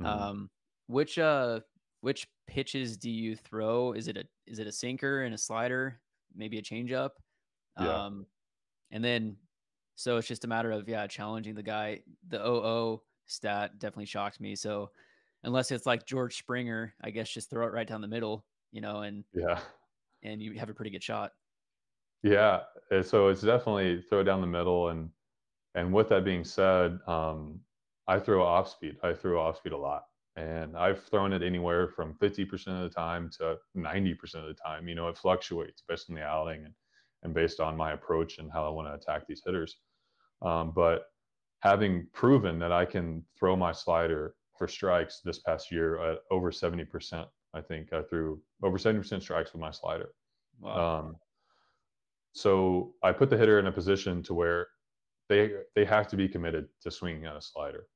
Mm-hmm. Um, which uh which pitches do you throw? Is it a is it a sinker and a slider, maybe a changeup? Yeah. Um and then so it's just a matter of yeah, challenging the guy. The OO stat definitely shocked me. So unless it's like George Springer, I guess just throw it right down the middle, you know, and yeah, and you have a pretty good shot. Yeah, eh, so it's definitely throw down the middle, and and with that being said, um, I throw off speed. I throw off speed a lot, and I've thrown it anywhere from fifty percent of the time to ninety percent of the time. You know, it fluctuates based on the outing and and based on my approach and how I want to attack these hitters. Um, but having proven that I can throw my slider for strikes this past year at over 70%. I think I threw over 70% strikes with my slider. Wow. Um, so I put the hitter in a position to where they they have to be committed to swinging at a slider.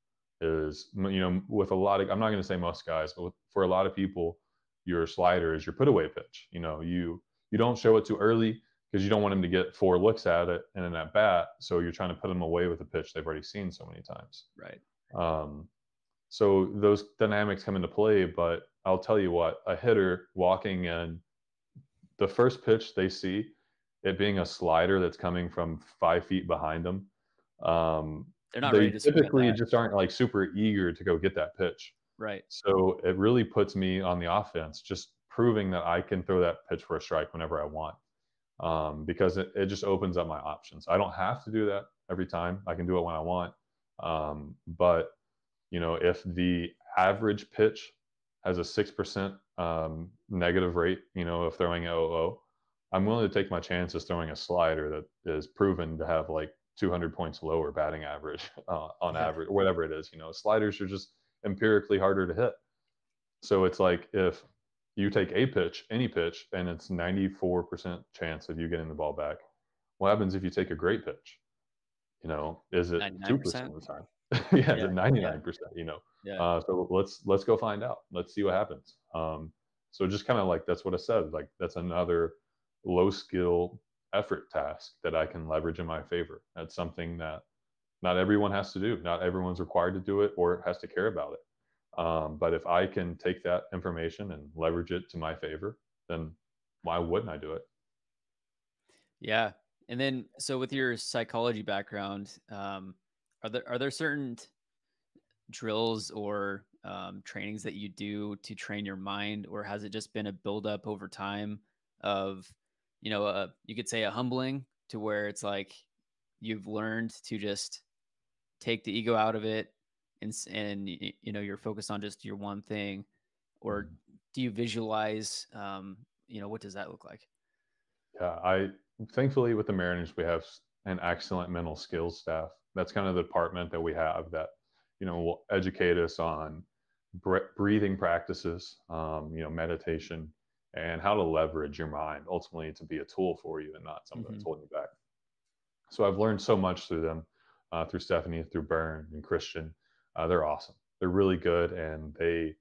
Is you know with a lot of I'm not going to say most guys, but with, for a lot of people, your slider is your put away pitch. You know you you don't show it too early because you don't want them to get four looks at it and an at bat. So you're trying to put them away with a pitch they've already seen so many times. Right. Um, so those dynamics come into play. But I'll tell you what, a hitter walking in, the first pitch they see, it being a slider that's coming from five feet behind them, um, they're not they typically just aren't like super eager to go get that pitch. Right. So it really puts me on the offense, just proving that I can throw that pitch for a strike whenever I want. Um, because it, it just opens up my options. I don't have to do that every time. I can do it when I want. Um, but you know, if the average pitch has a 6% um, negative rate, you know, of throwing OO, I'm willing to take my chances throwing a slider that is proven to have like 200 points lower batting average uh, on average, whatever it is. You know, sliders are just empirically harder to hit. So it's like if you take a pitch, any pitch, and it's 94% chance of you getting the ball back. What happens if you take a great pitch? You know, is it 2% of the time? yeah, yeah, 99%, you know. Yeah. Uh, so let's let's go find out. Let's see what happens. Um, so just kind of like that's what I said. Like that's another low skill effort task that I can leverage in my favor. That's something that not everyone has to do. Not everyone's required to do it or has to care about it. Um, but if I can take that information and leverage it to my favor, then why wouldn't I do it? Yeah. And then, so with your psychology background, um, are there are there certain drills or um, trainings that you do to train your mind, or has it just been a buildup over time of, you know, a, you could say a humbling to where it's like you've learned to just take the ego out of it and and you know you're focused on just your one thing? Or mm-hmm. do you visualize um you know what does that look like? Yeah i thankfully with the mariners we have an excellent mental skills staff that's kind of the department that we have that you know will educate us on breathing practices um, you know meditation and how to leverage your mind ultimately to be a tool for you and not something mm-hmm. that's holding you back. So i've learned so much through them uh, through stephanie through Bern and christian. Uh, they're awesome. They're really good and they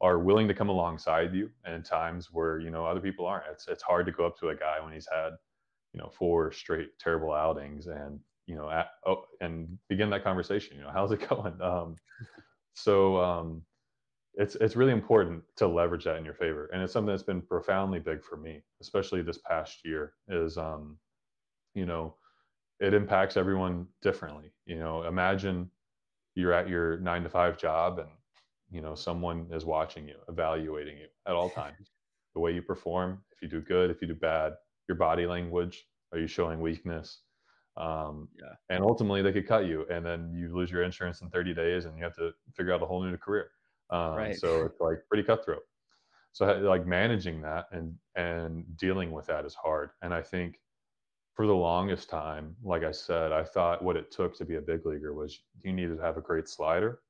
are willing to come alongside you in times where you know other people aren't. It's, it's hard to go up to a guy when he's had you know four straight terrible outings and you know at, oh, and begin that conversation you know how's it going? Um, so um, it's it's really important to leverage that in your favor. And it's something that's been profoundly big for me especially this past year is um, you know it impacts everyone differently. You know imagine you're at your nine to five job and you know someone is watching you evaluating you at all times. The way you perform if you do good if you do bad your body language are you showing weakness um, yeah. and ultimately they could cut you and then you lose your insurance in 30 days and you have to figure out a whole new career um, right. so it's like pretty cutthroat so like managing that and and dealing with that is hard and i think for the longest time like i said i thought what it took to be a big leaguer was you needed to have a great slider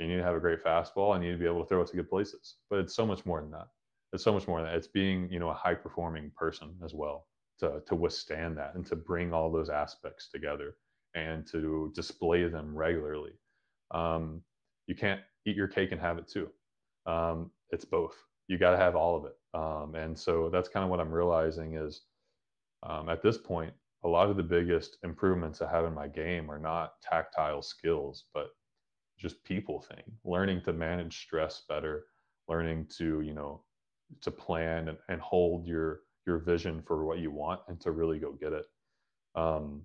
you need to have a great fastball and you need to be able to throw it to good places. But it's so much more than that. It's so much more than that. It's being, you know, a high performing person as well to, to withstand that and to bring all those aspects together and to display them regularly. Um, you can't eat your cake and have it too. Um, it's both. You got to have all of it. Um, and so that's kind of what I'm realizing is um, at this point, a lot of the biggest improvements I have in my game are not tactile skills, but just people thing learning to manage stress better learning to you know to plan and, and hold your your vision for what you want and to really go get it. Um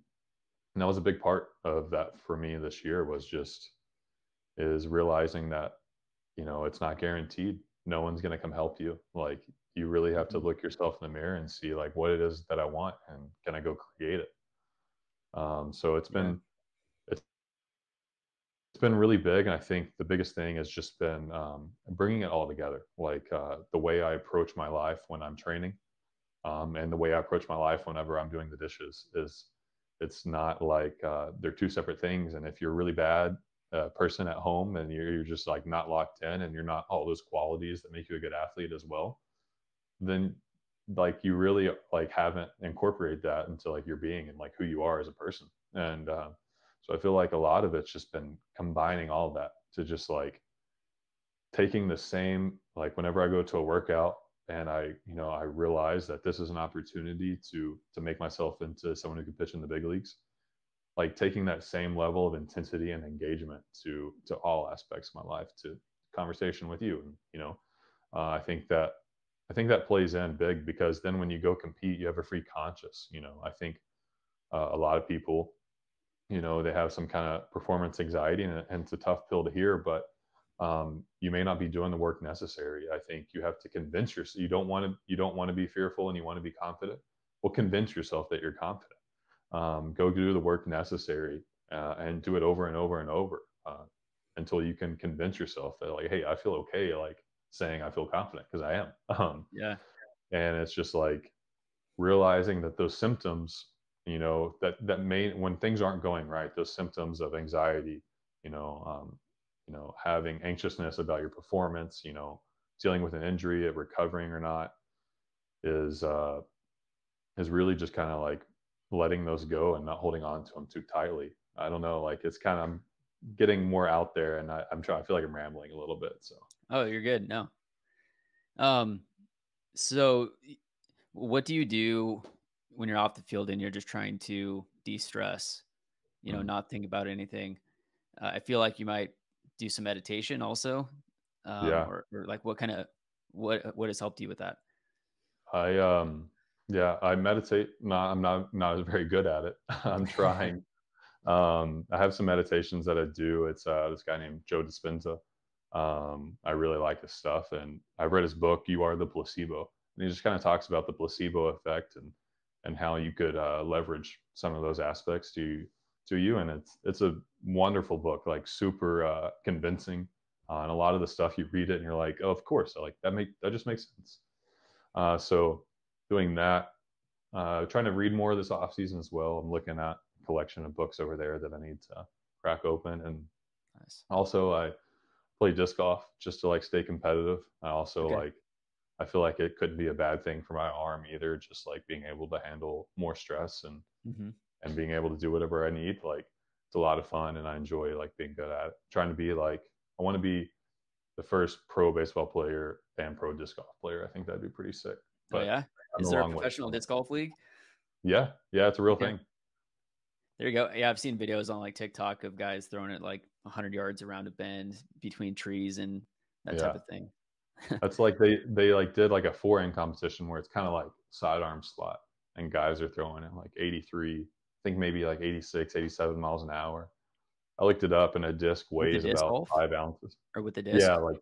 and that was a big part of that for me this year was just is realizing that you know it's not guaranteed. No one's going to come help you. Like you really have to mm-hmm. look yourself in the mirror and see like what it is that i want and can i go create it? Um, so it's been it's, it's been really big and i think the biggest thing has just been um, bringing it all together. Like uh, the way i approach my life when i'm training um, and the way i approach my life whenever i'm doing the dishes is it's not like uh, they're two separate things. And if you're a really bad uh, person at home and you're, you're just like not locked in and you're not all those qualities that make you a good athlete as well then like you really like haven't incorporated that into like your being and like who you are as a person. And uh, so I feel like a lot of it's just been combining all that to just like taking the same, like whenever I go to a workout and I, you know, I realized that this is an opportunity to to make myself into someone who can pitch in the big leagues. Like taking that same level of intensity and engagement to to all aspects of my life, to conversation with you, and you know, uh, I think that I think that plays in big because then when you go compete, you have a free conscience. You know, I think uh, a lot of people you know they have some kind of performance anxiety and, and it's a tough pill to hear but um, you may not be doing the work necessary. I think you have to convince yourself you don't want to you don't want to be fearful and you want to be confident. Well convince yourself that you're confident. Um, go do the work necessary uh, and do it over and over and over uh, until you can convince yourself that like hey i feel okay like saying i feel confident because i am. Um, yeah. and it's just like realizing that those symptoms you know that that may when things aren't going right those symptoms of anxiety you know um, you know having anxiousness about your performance you know dealing with an injury recovering or not is uh is really just kind of like letting those go and not holding on to them too tightly i don't know like it's kind of getting more out there and I, i'm trying i feel like i'm rambling a little bit so oh you're good no um so what do you do when you're off the field and you're just trying to de-stress, you know, mm. not think about anything. Uh, I feel like you might do some meditation also. Um, yeah. Or, or like what kind of what what has helped you with that? I um yeah I meditate. Not I'm not not very good at it. I'm trying. Um, I have some meditations that I do. It's uh, this guy named Joe Dispenza. Um, I really like his stuff, and I've read his book, "You Are the Placebo," and he just kind of talks about the placebo effect and and how you could uh, leverage some of those aspects to to you. And it's it's a wonderful book, like super uh, convincing. Uh, and a lot of the stuff you read it and you're like, oh, of course, I like that make that just makes sense. Uh, so doing that, uh, trying to read more this off season as well. I'm looking at a collection of books over there that I need to crack open. And nice. also I play disc golf just to like stay competitive. I also okay. like I feel like it couldn't be a bad thing for my arm either. Just like being able to handle more stress and mm-hmm. and being able to do whatever I need. Like it's a lot of fun, and I enjoy like being good at it. Trying to be like I want to be the first pro baseball player and pro disc golf player. I think that'd be pretty sick. Oh, but oh yeah, is there a professional way. disc golf league? Yeah, yeah, it's a real thing. There you go. Yeah, I've seen videos on like TikTok of guys throwing it like 100 yards around a bend between trees and that yeah. type of thing. That's like they they like did like a four in competition where it's kind of like sidearm slot and guys are throwing it like 83, I think maybe like 86, 87 miles an hour. I looked it up and a disc weighs disc about golf? five ounces. Or with the disc? Yeah, like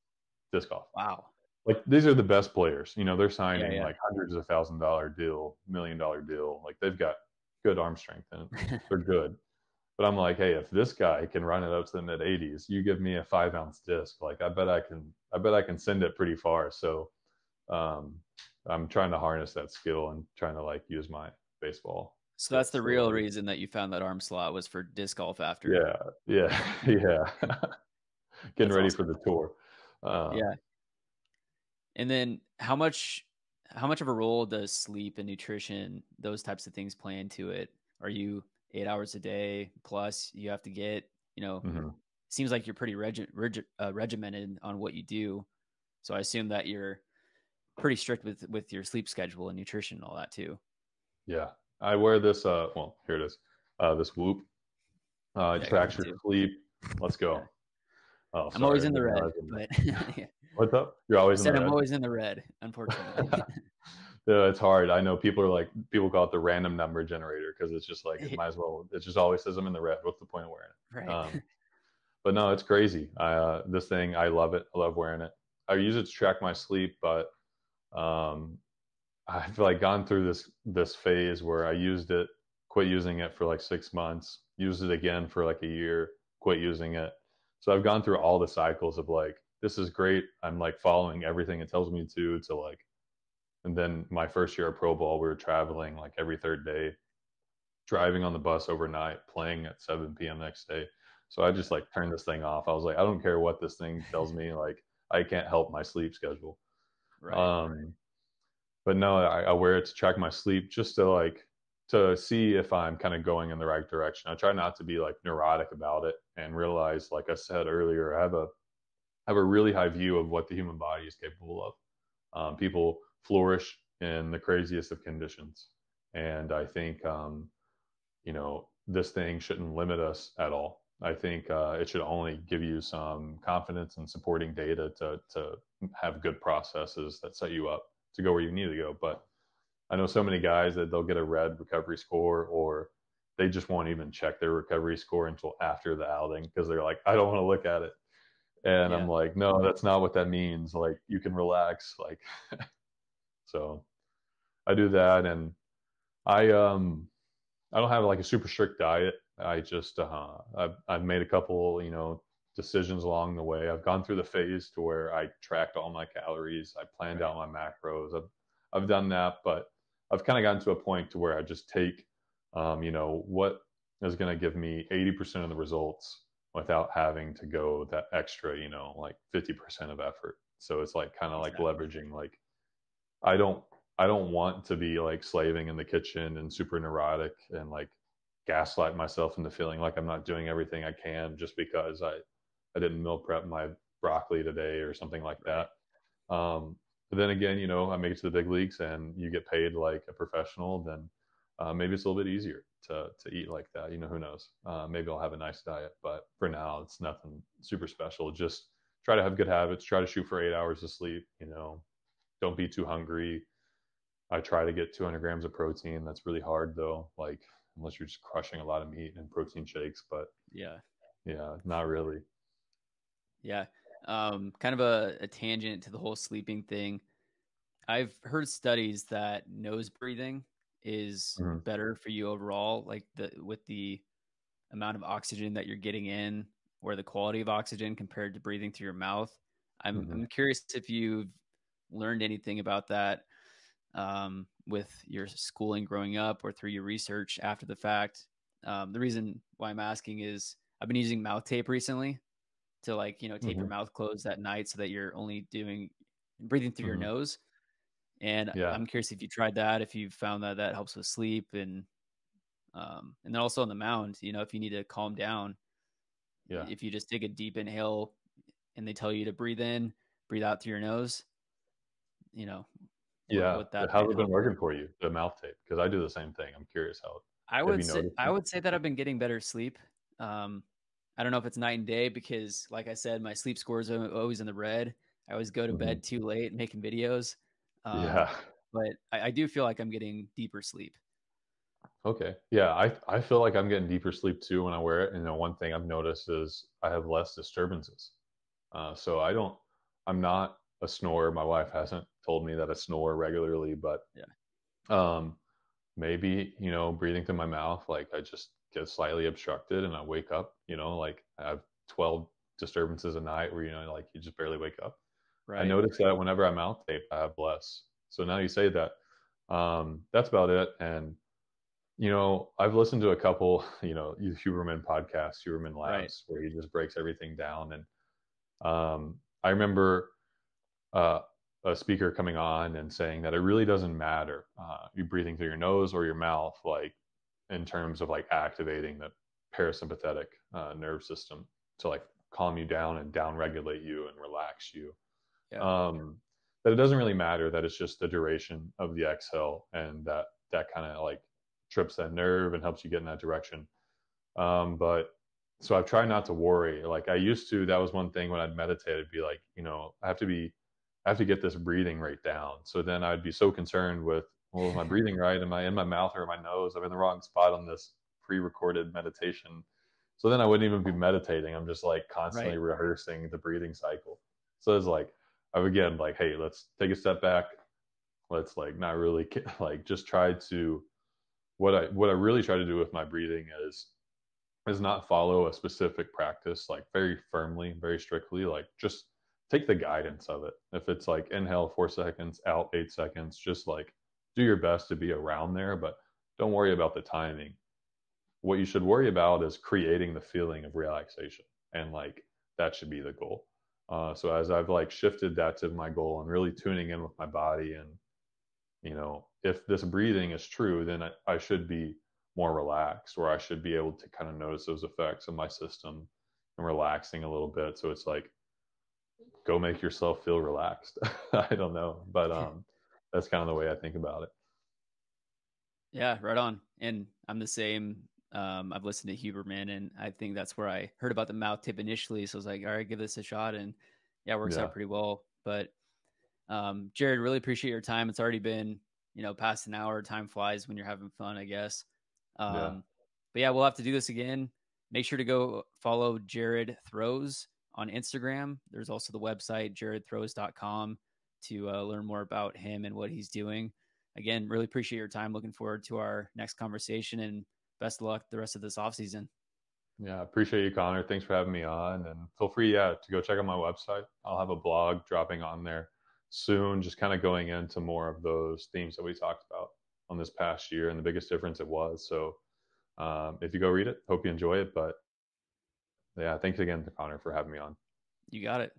disc golf. Wow. Like these are the best players. You know, they're signing yeah, yeah. like hundreds of thousand dollar deal, million dollar deal. Like they've got good arm strength and they're good. But I'm like, hey, if this guy can run it up to the mid 80s, you give me a five ounce disc. Like I bet I can, I bet I can send it pretty far. So um, I'm trying to harness that skill and trying to like use my baseball. So that's the real reason that you found that arm slot was for disc golf after. Yeah, yeah, yeah. Getting that's ready awesome. for the tour. Uh, yeah. And then how much how much of a role does sleep and nutrition, those types of things play into it? Are you eight hours a day plus you have to get you know mm-hmm. seems like you're pretty regi- regi- uh, regimented on what you do so i assume that you're pretty strict with with your sleep schedule and nutrition and all that too yeah i wear this uh well here it is uh this whoop uh yeah, tracks your sleep let's go oh, i'm always in the red but what's up you're always in the red. I said i'm always in the red unfortunately yeah, it's hard. I know people are like people call it the random number generator because it's just like it might as well. It just always says I'm in the red. What's the point of wearing it? Right. Um, but no, it's crazy. I, uh, this thing, I love it. I love wearing it. I use it to track my sleep, but um, I've like gone through this this phase where I used it, quit using it for like six months, used it again for like a year, quit using it. So I've gone through all the cycles of like, this is great. I'm like following everything it tells me to, to like and then my first year of pro ball, we were traveling like every third day, driving on the bus overnight, playing at 7 p.m. next day. So I just like turned this thing off. I was like, I don't care what this thing tells me. Like I can't help my sleep schedule. Right. Um, right. But no, I, I wear it to track my sleep just to like to see if I'm kind of going in the right direction. I try not to be like neurotic about it and realize, like I said earlier, I have a I have a really high view of what the human body is capable of. Um, people flourish in the craziest of conditions. And I think, um, you know, this thing shouldn't limit us at all. I think uh, it should only give you some confidence and supporting data to, to have good processes that set you up to go where you need to go. But I know so many guys that they'll get a red recovery score or they just won't even check their recovery score until after the outing because they're like, I don't want to look at it. And yeah. I'm like, no, that's not what that means. Like, you can relax. Like, So I do that, and I um I don't have like a super strict diet. I just uh, I've I've made a couple you know decisions along the way. I've gone through the phase to where I tracked all my calories. I planned right. out my macros. I've I've done that, but I've kind of gotten to a point to where I just take um, you know what is going to give me 80% of the results without having to go that extra, you know, like 50% of effort. So it's like kind of like leveraging like I don't I don't want to be like slaving in the kitchen and super neurotic and like gaslight myself into feeling like I'm not doing everything I can just because I I didn't meal prep my broccoli today or something like that. Um, but then again, you know, I make it to the big leagues and you get paid like a professional, then uh, maybe it's a little bit easier to to eat like that. You know, who knows? Uh, maybe I'll have a nice diet, but for now, it's nothing super special. Just try to have good habits. Try to shoot for eight hours of sleep. You know, don't be too hungry. I try to get 200 grams of protein. That's really hard though. Like unless you're just crushing a lot of meat and protein shakes. But yeah, yeah, not really. Yeah, um, kind of a, a tangent to the whole sleeping thing. I've heard studies that nose breathing is mm-hmm. better for you overall, like the with the amount of oxygen that you're getting in or the quality of oxygen compared to breathing through your mouth. I'm mm-hmm. I'm curious if you've learned anything about that um, with your schooling growing up or through your research after the fact. Um, the reason why I'm asking is I've been using mouth tape recently to like you know tape mm-hmm. your mouth closed at night so that you're only doing breathing through mm-hmm. your nose. And yeah. I'm curious if you tried that, if you found that that helps with sleep, and um, and then also on the mound, you know, if you need to calm down, yeah, if you just take a deep inhale, and they tell you to breathe in, breathe out through your nose, you know, yeah. What that How's it been working for you, the mouth tape? Because I do the same thing. I'm curious how. I would say I would say that I've been getting better sleep. Um, I don't know if it's night and day because, like I said, my sleep scores are always in the red. I always go to mm-hmm. bed too late making videos. Um, yeah, but I, I do feel like I'm getting deeper sleep. Okay. Yeah, I I feel like I'm getting deeper sleep too when I wear it. And the one thing I've noticed is I have less disturbances. Uh, so I don't. I'm not a snorer. My wife hasn't told me that I snore regularly, but yeah. Um, maybe you know, breathing through my mouth, like I just get slightly obstructed and I wake up. You know, like I have 12 disturbances a night where you know, like you just barely wake up. Right. I notice that whenever I'm mouth tape, I have less. So now you say that, um, that's about it. And you know, I've listened to a couple, you know, Huberman podcasts, Huberman Labs, right. where he just breaks everything down. And um, I remember uh, a speaker coming on and saying that it really doesn't matter uh, you breathing through your nose or your mouth, like in terms of like activating the parasympathetic uh, nerve system to like calm you down and down regulate you and relax you. Yeah. Um, that it doesn't really matter that it's just the duration of the exhale and that that kind of like trips that nerve and helps you get in that direction. Um, but so I've tried not to worry. Like I used to, that was one thing when I'd meditate, it'd be like, you know, I have to be, I have to get this breathing rate down. So then I'd be so concerned with, well, am I breathing right? Am I in my mouth or my nose? I'm in the wrong spot on this pre-recorded meditation. So then I wouldn't even be meditating. I'm just like constantly right. rehearsing the breathing cycle. So it's like, I'm again like, hey, let's take a step back. Let's like not really like just try to what I what I really try to do with my breathing is is not follow a specific practice like very firmly, very strictly. Like just take the guidance of it. If it's like inhale four seconds, out eight seconds, just like do your best to be around there, but don't worry about the timing. What you should worry about is creating the feeling of relaxation, and like that should be the goal. Uh, so as I've like shifted that to my goal and really tuning in with my body and you know if this breathing is true then I, I should be more relaxed or I should be able to kind of notice those effects of my system and relaxing a little bit. So it's like, go make yourself feel relaxed. I don't know, but um, that's kind of the way I think about it. Yeah, right on. And I'm the same. Um, I've listened to Huberman, and I think that's where I heard about the mouth tip initially. So I was like, all right, give this a shot, and yeah, it works yeah. out pretty well. But um, Jarod, really appreciate your time. It's already been you know past an hour. Time flies when you're having fun, I guess. Um, yeah. But yeah, we'll have to do this again. Make sure to go follow Jarod Throws on Instagram. There's also the website, jarodthrows.com, to uh, learn more about him and what he's doing. Again, really appreciate your time. Looking forward to our next conversation and best of luck the rest of this off season. Yeah, appreciate you, Connor. Thanks for having me on. And feel free, yeah, to go check out my website. I'll have a blog dropping on there soon, just kind of going into more of those themes that we talked about on this past year and the biggest difference it was. So um, if you go read it, hope you enjoy it. But yeah, thanks again to Connor for having me on. You got it.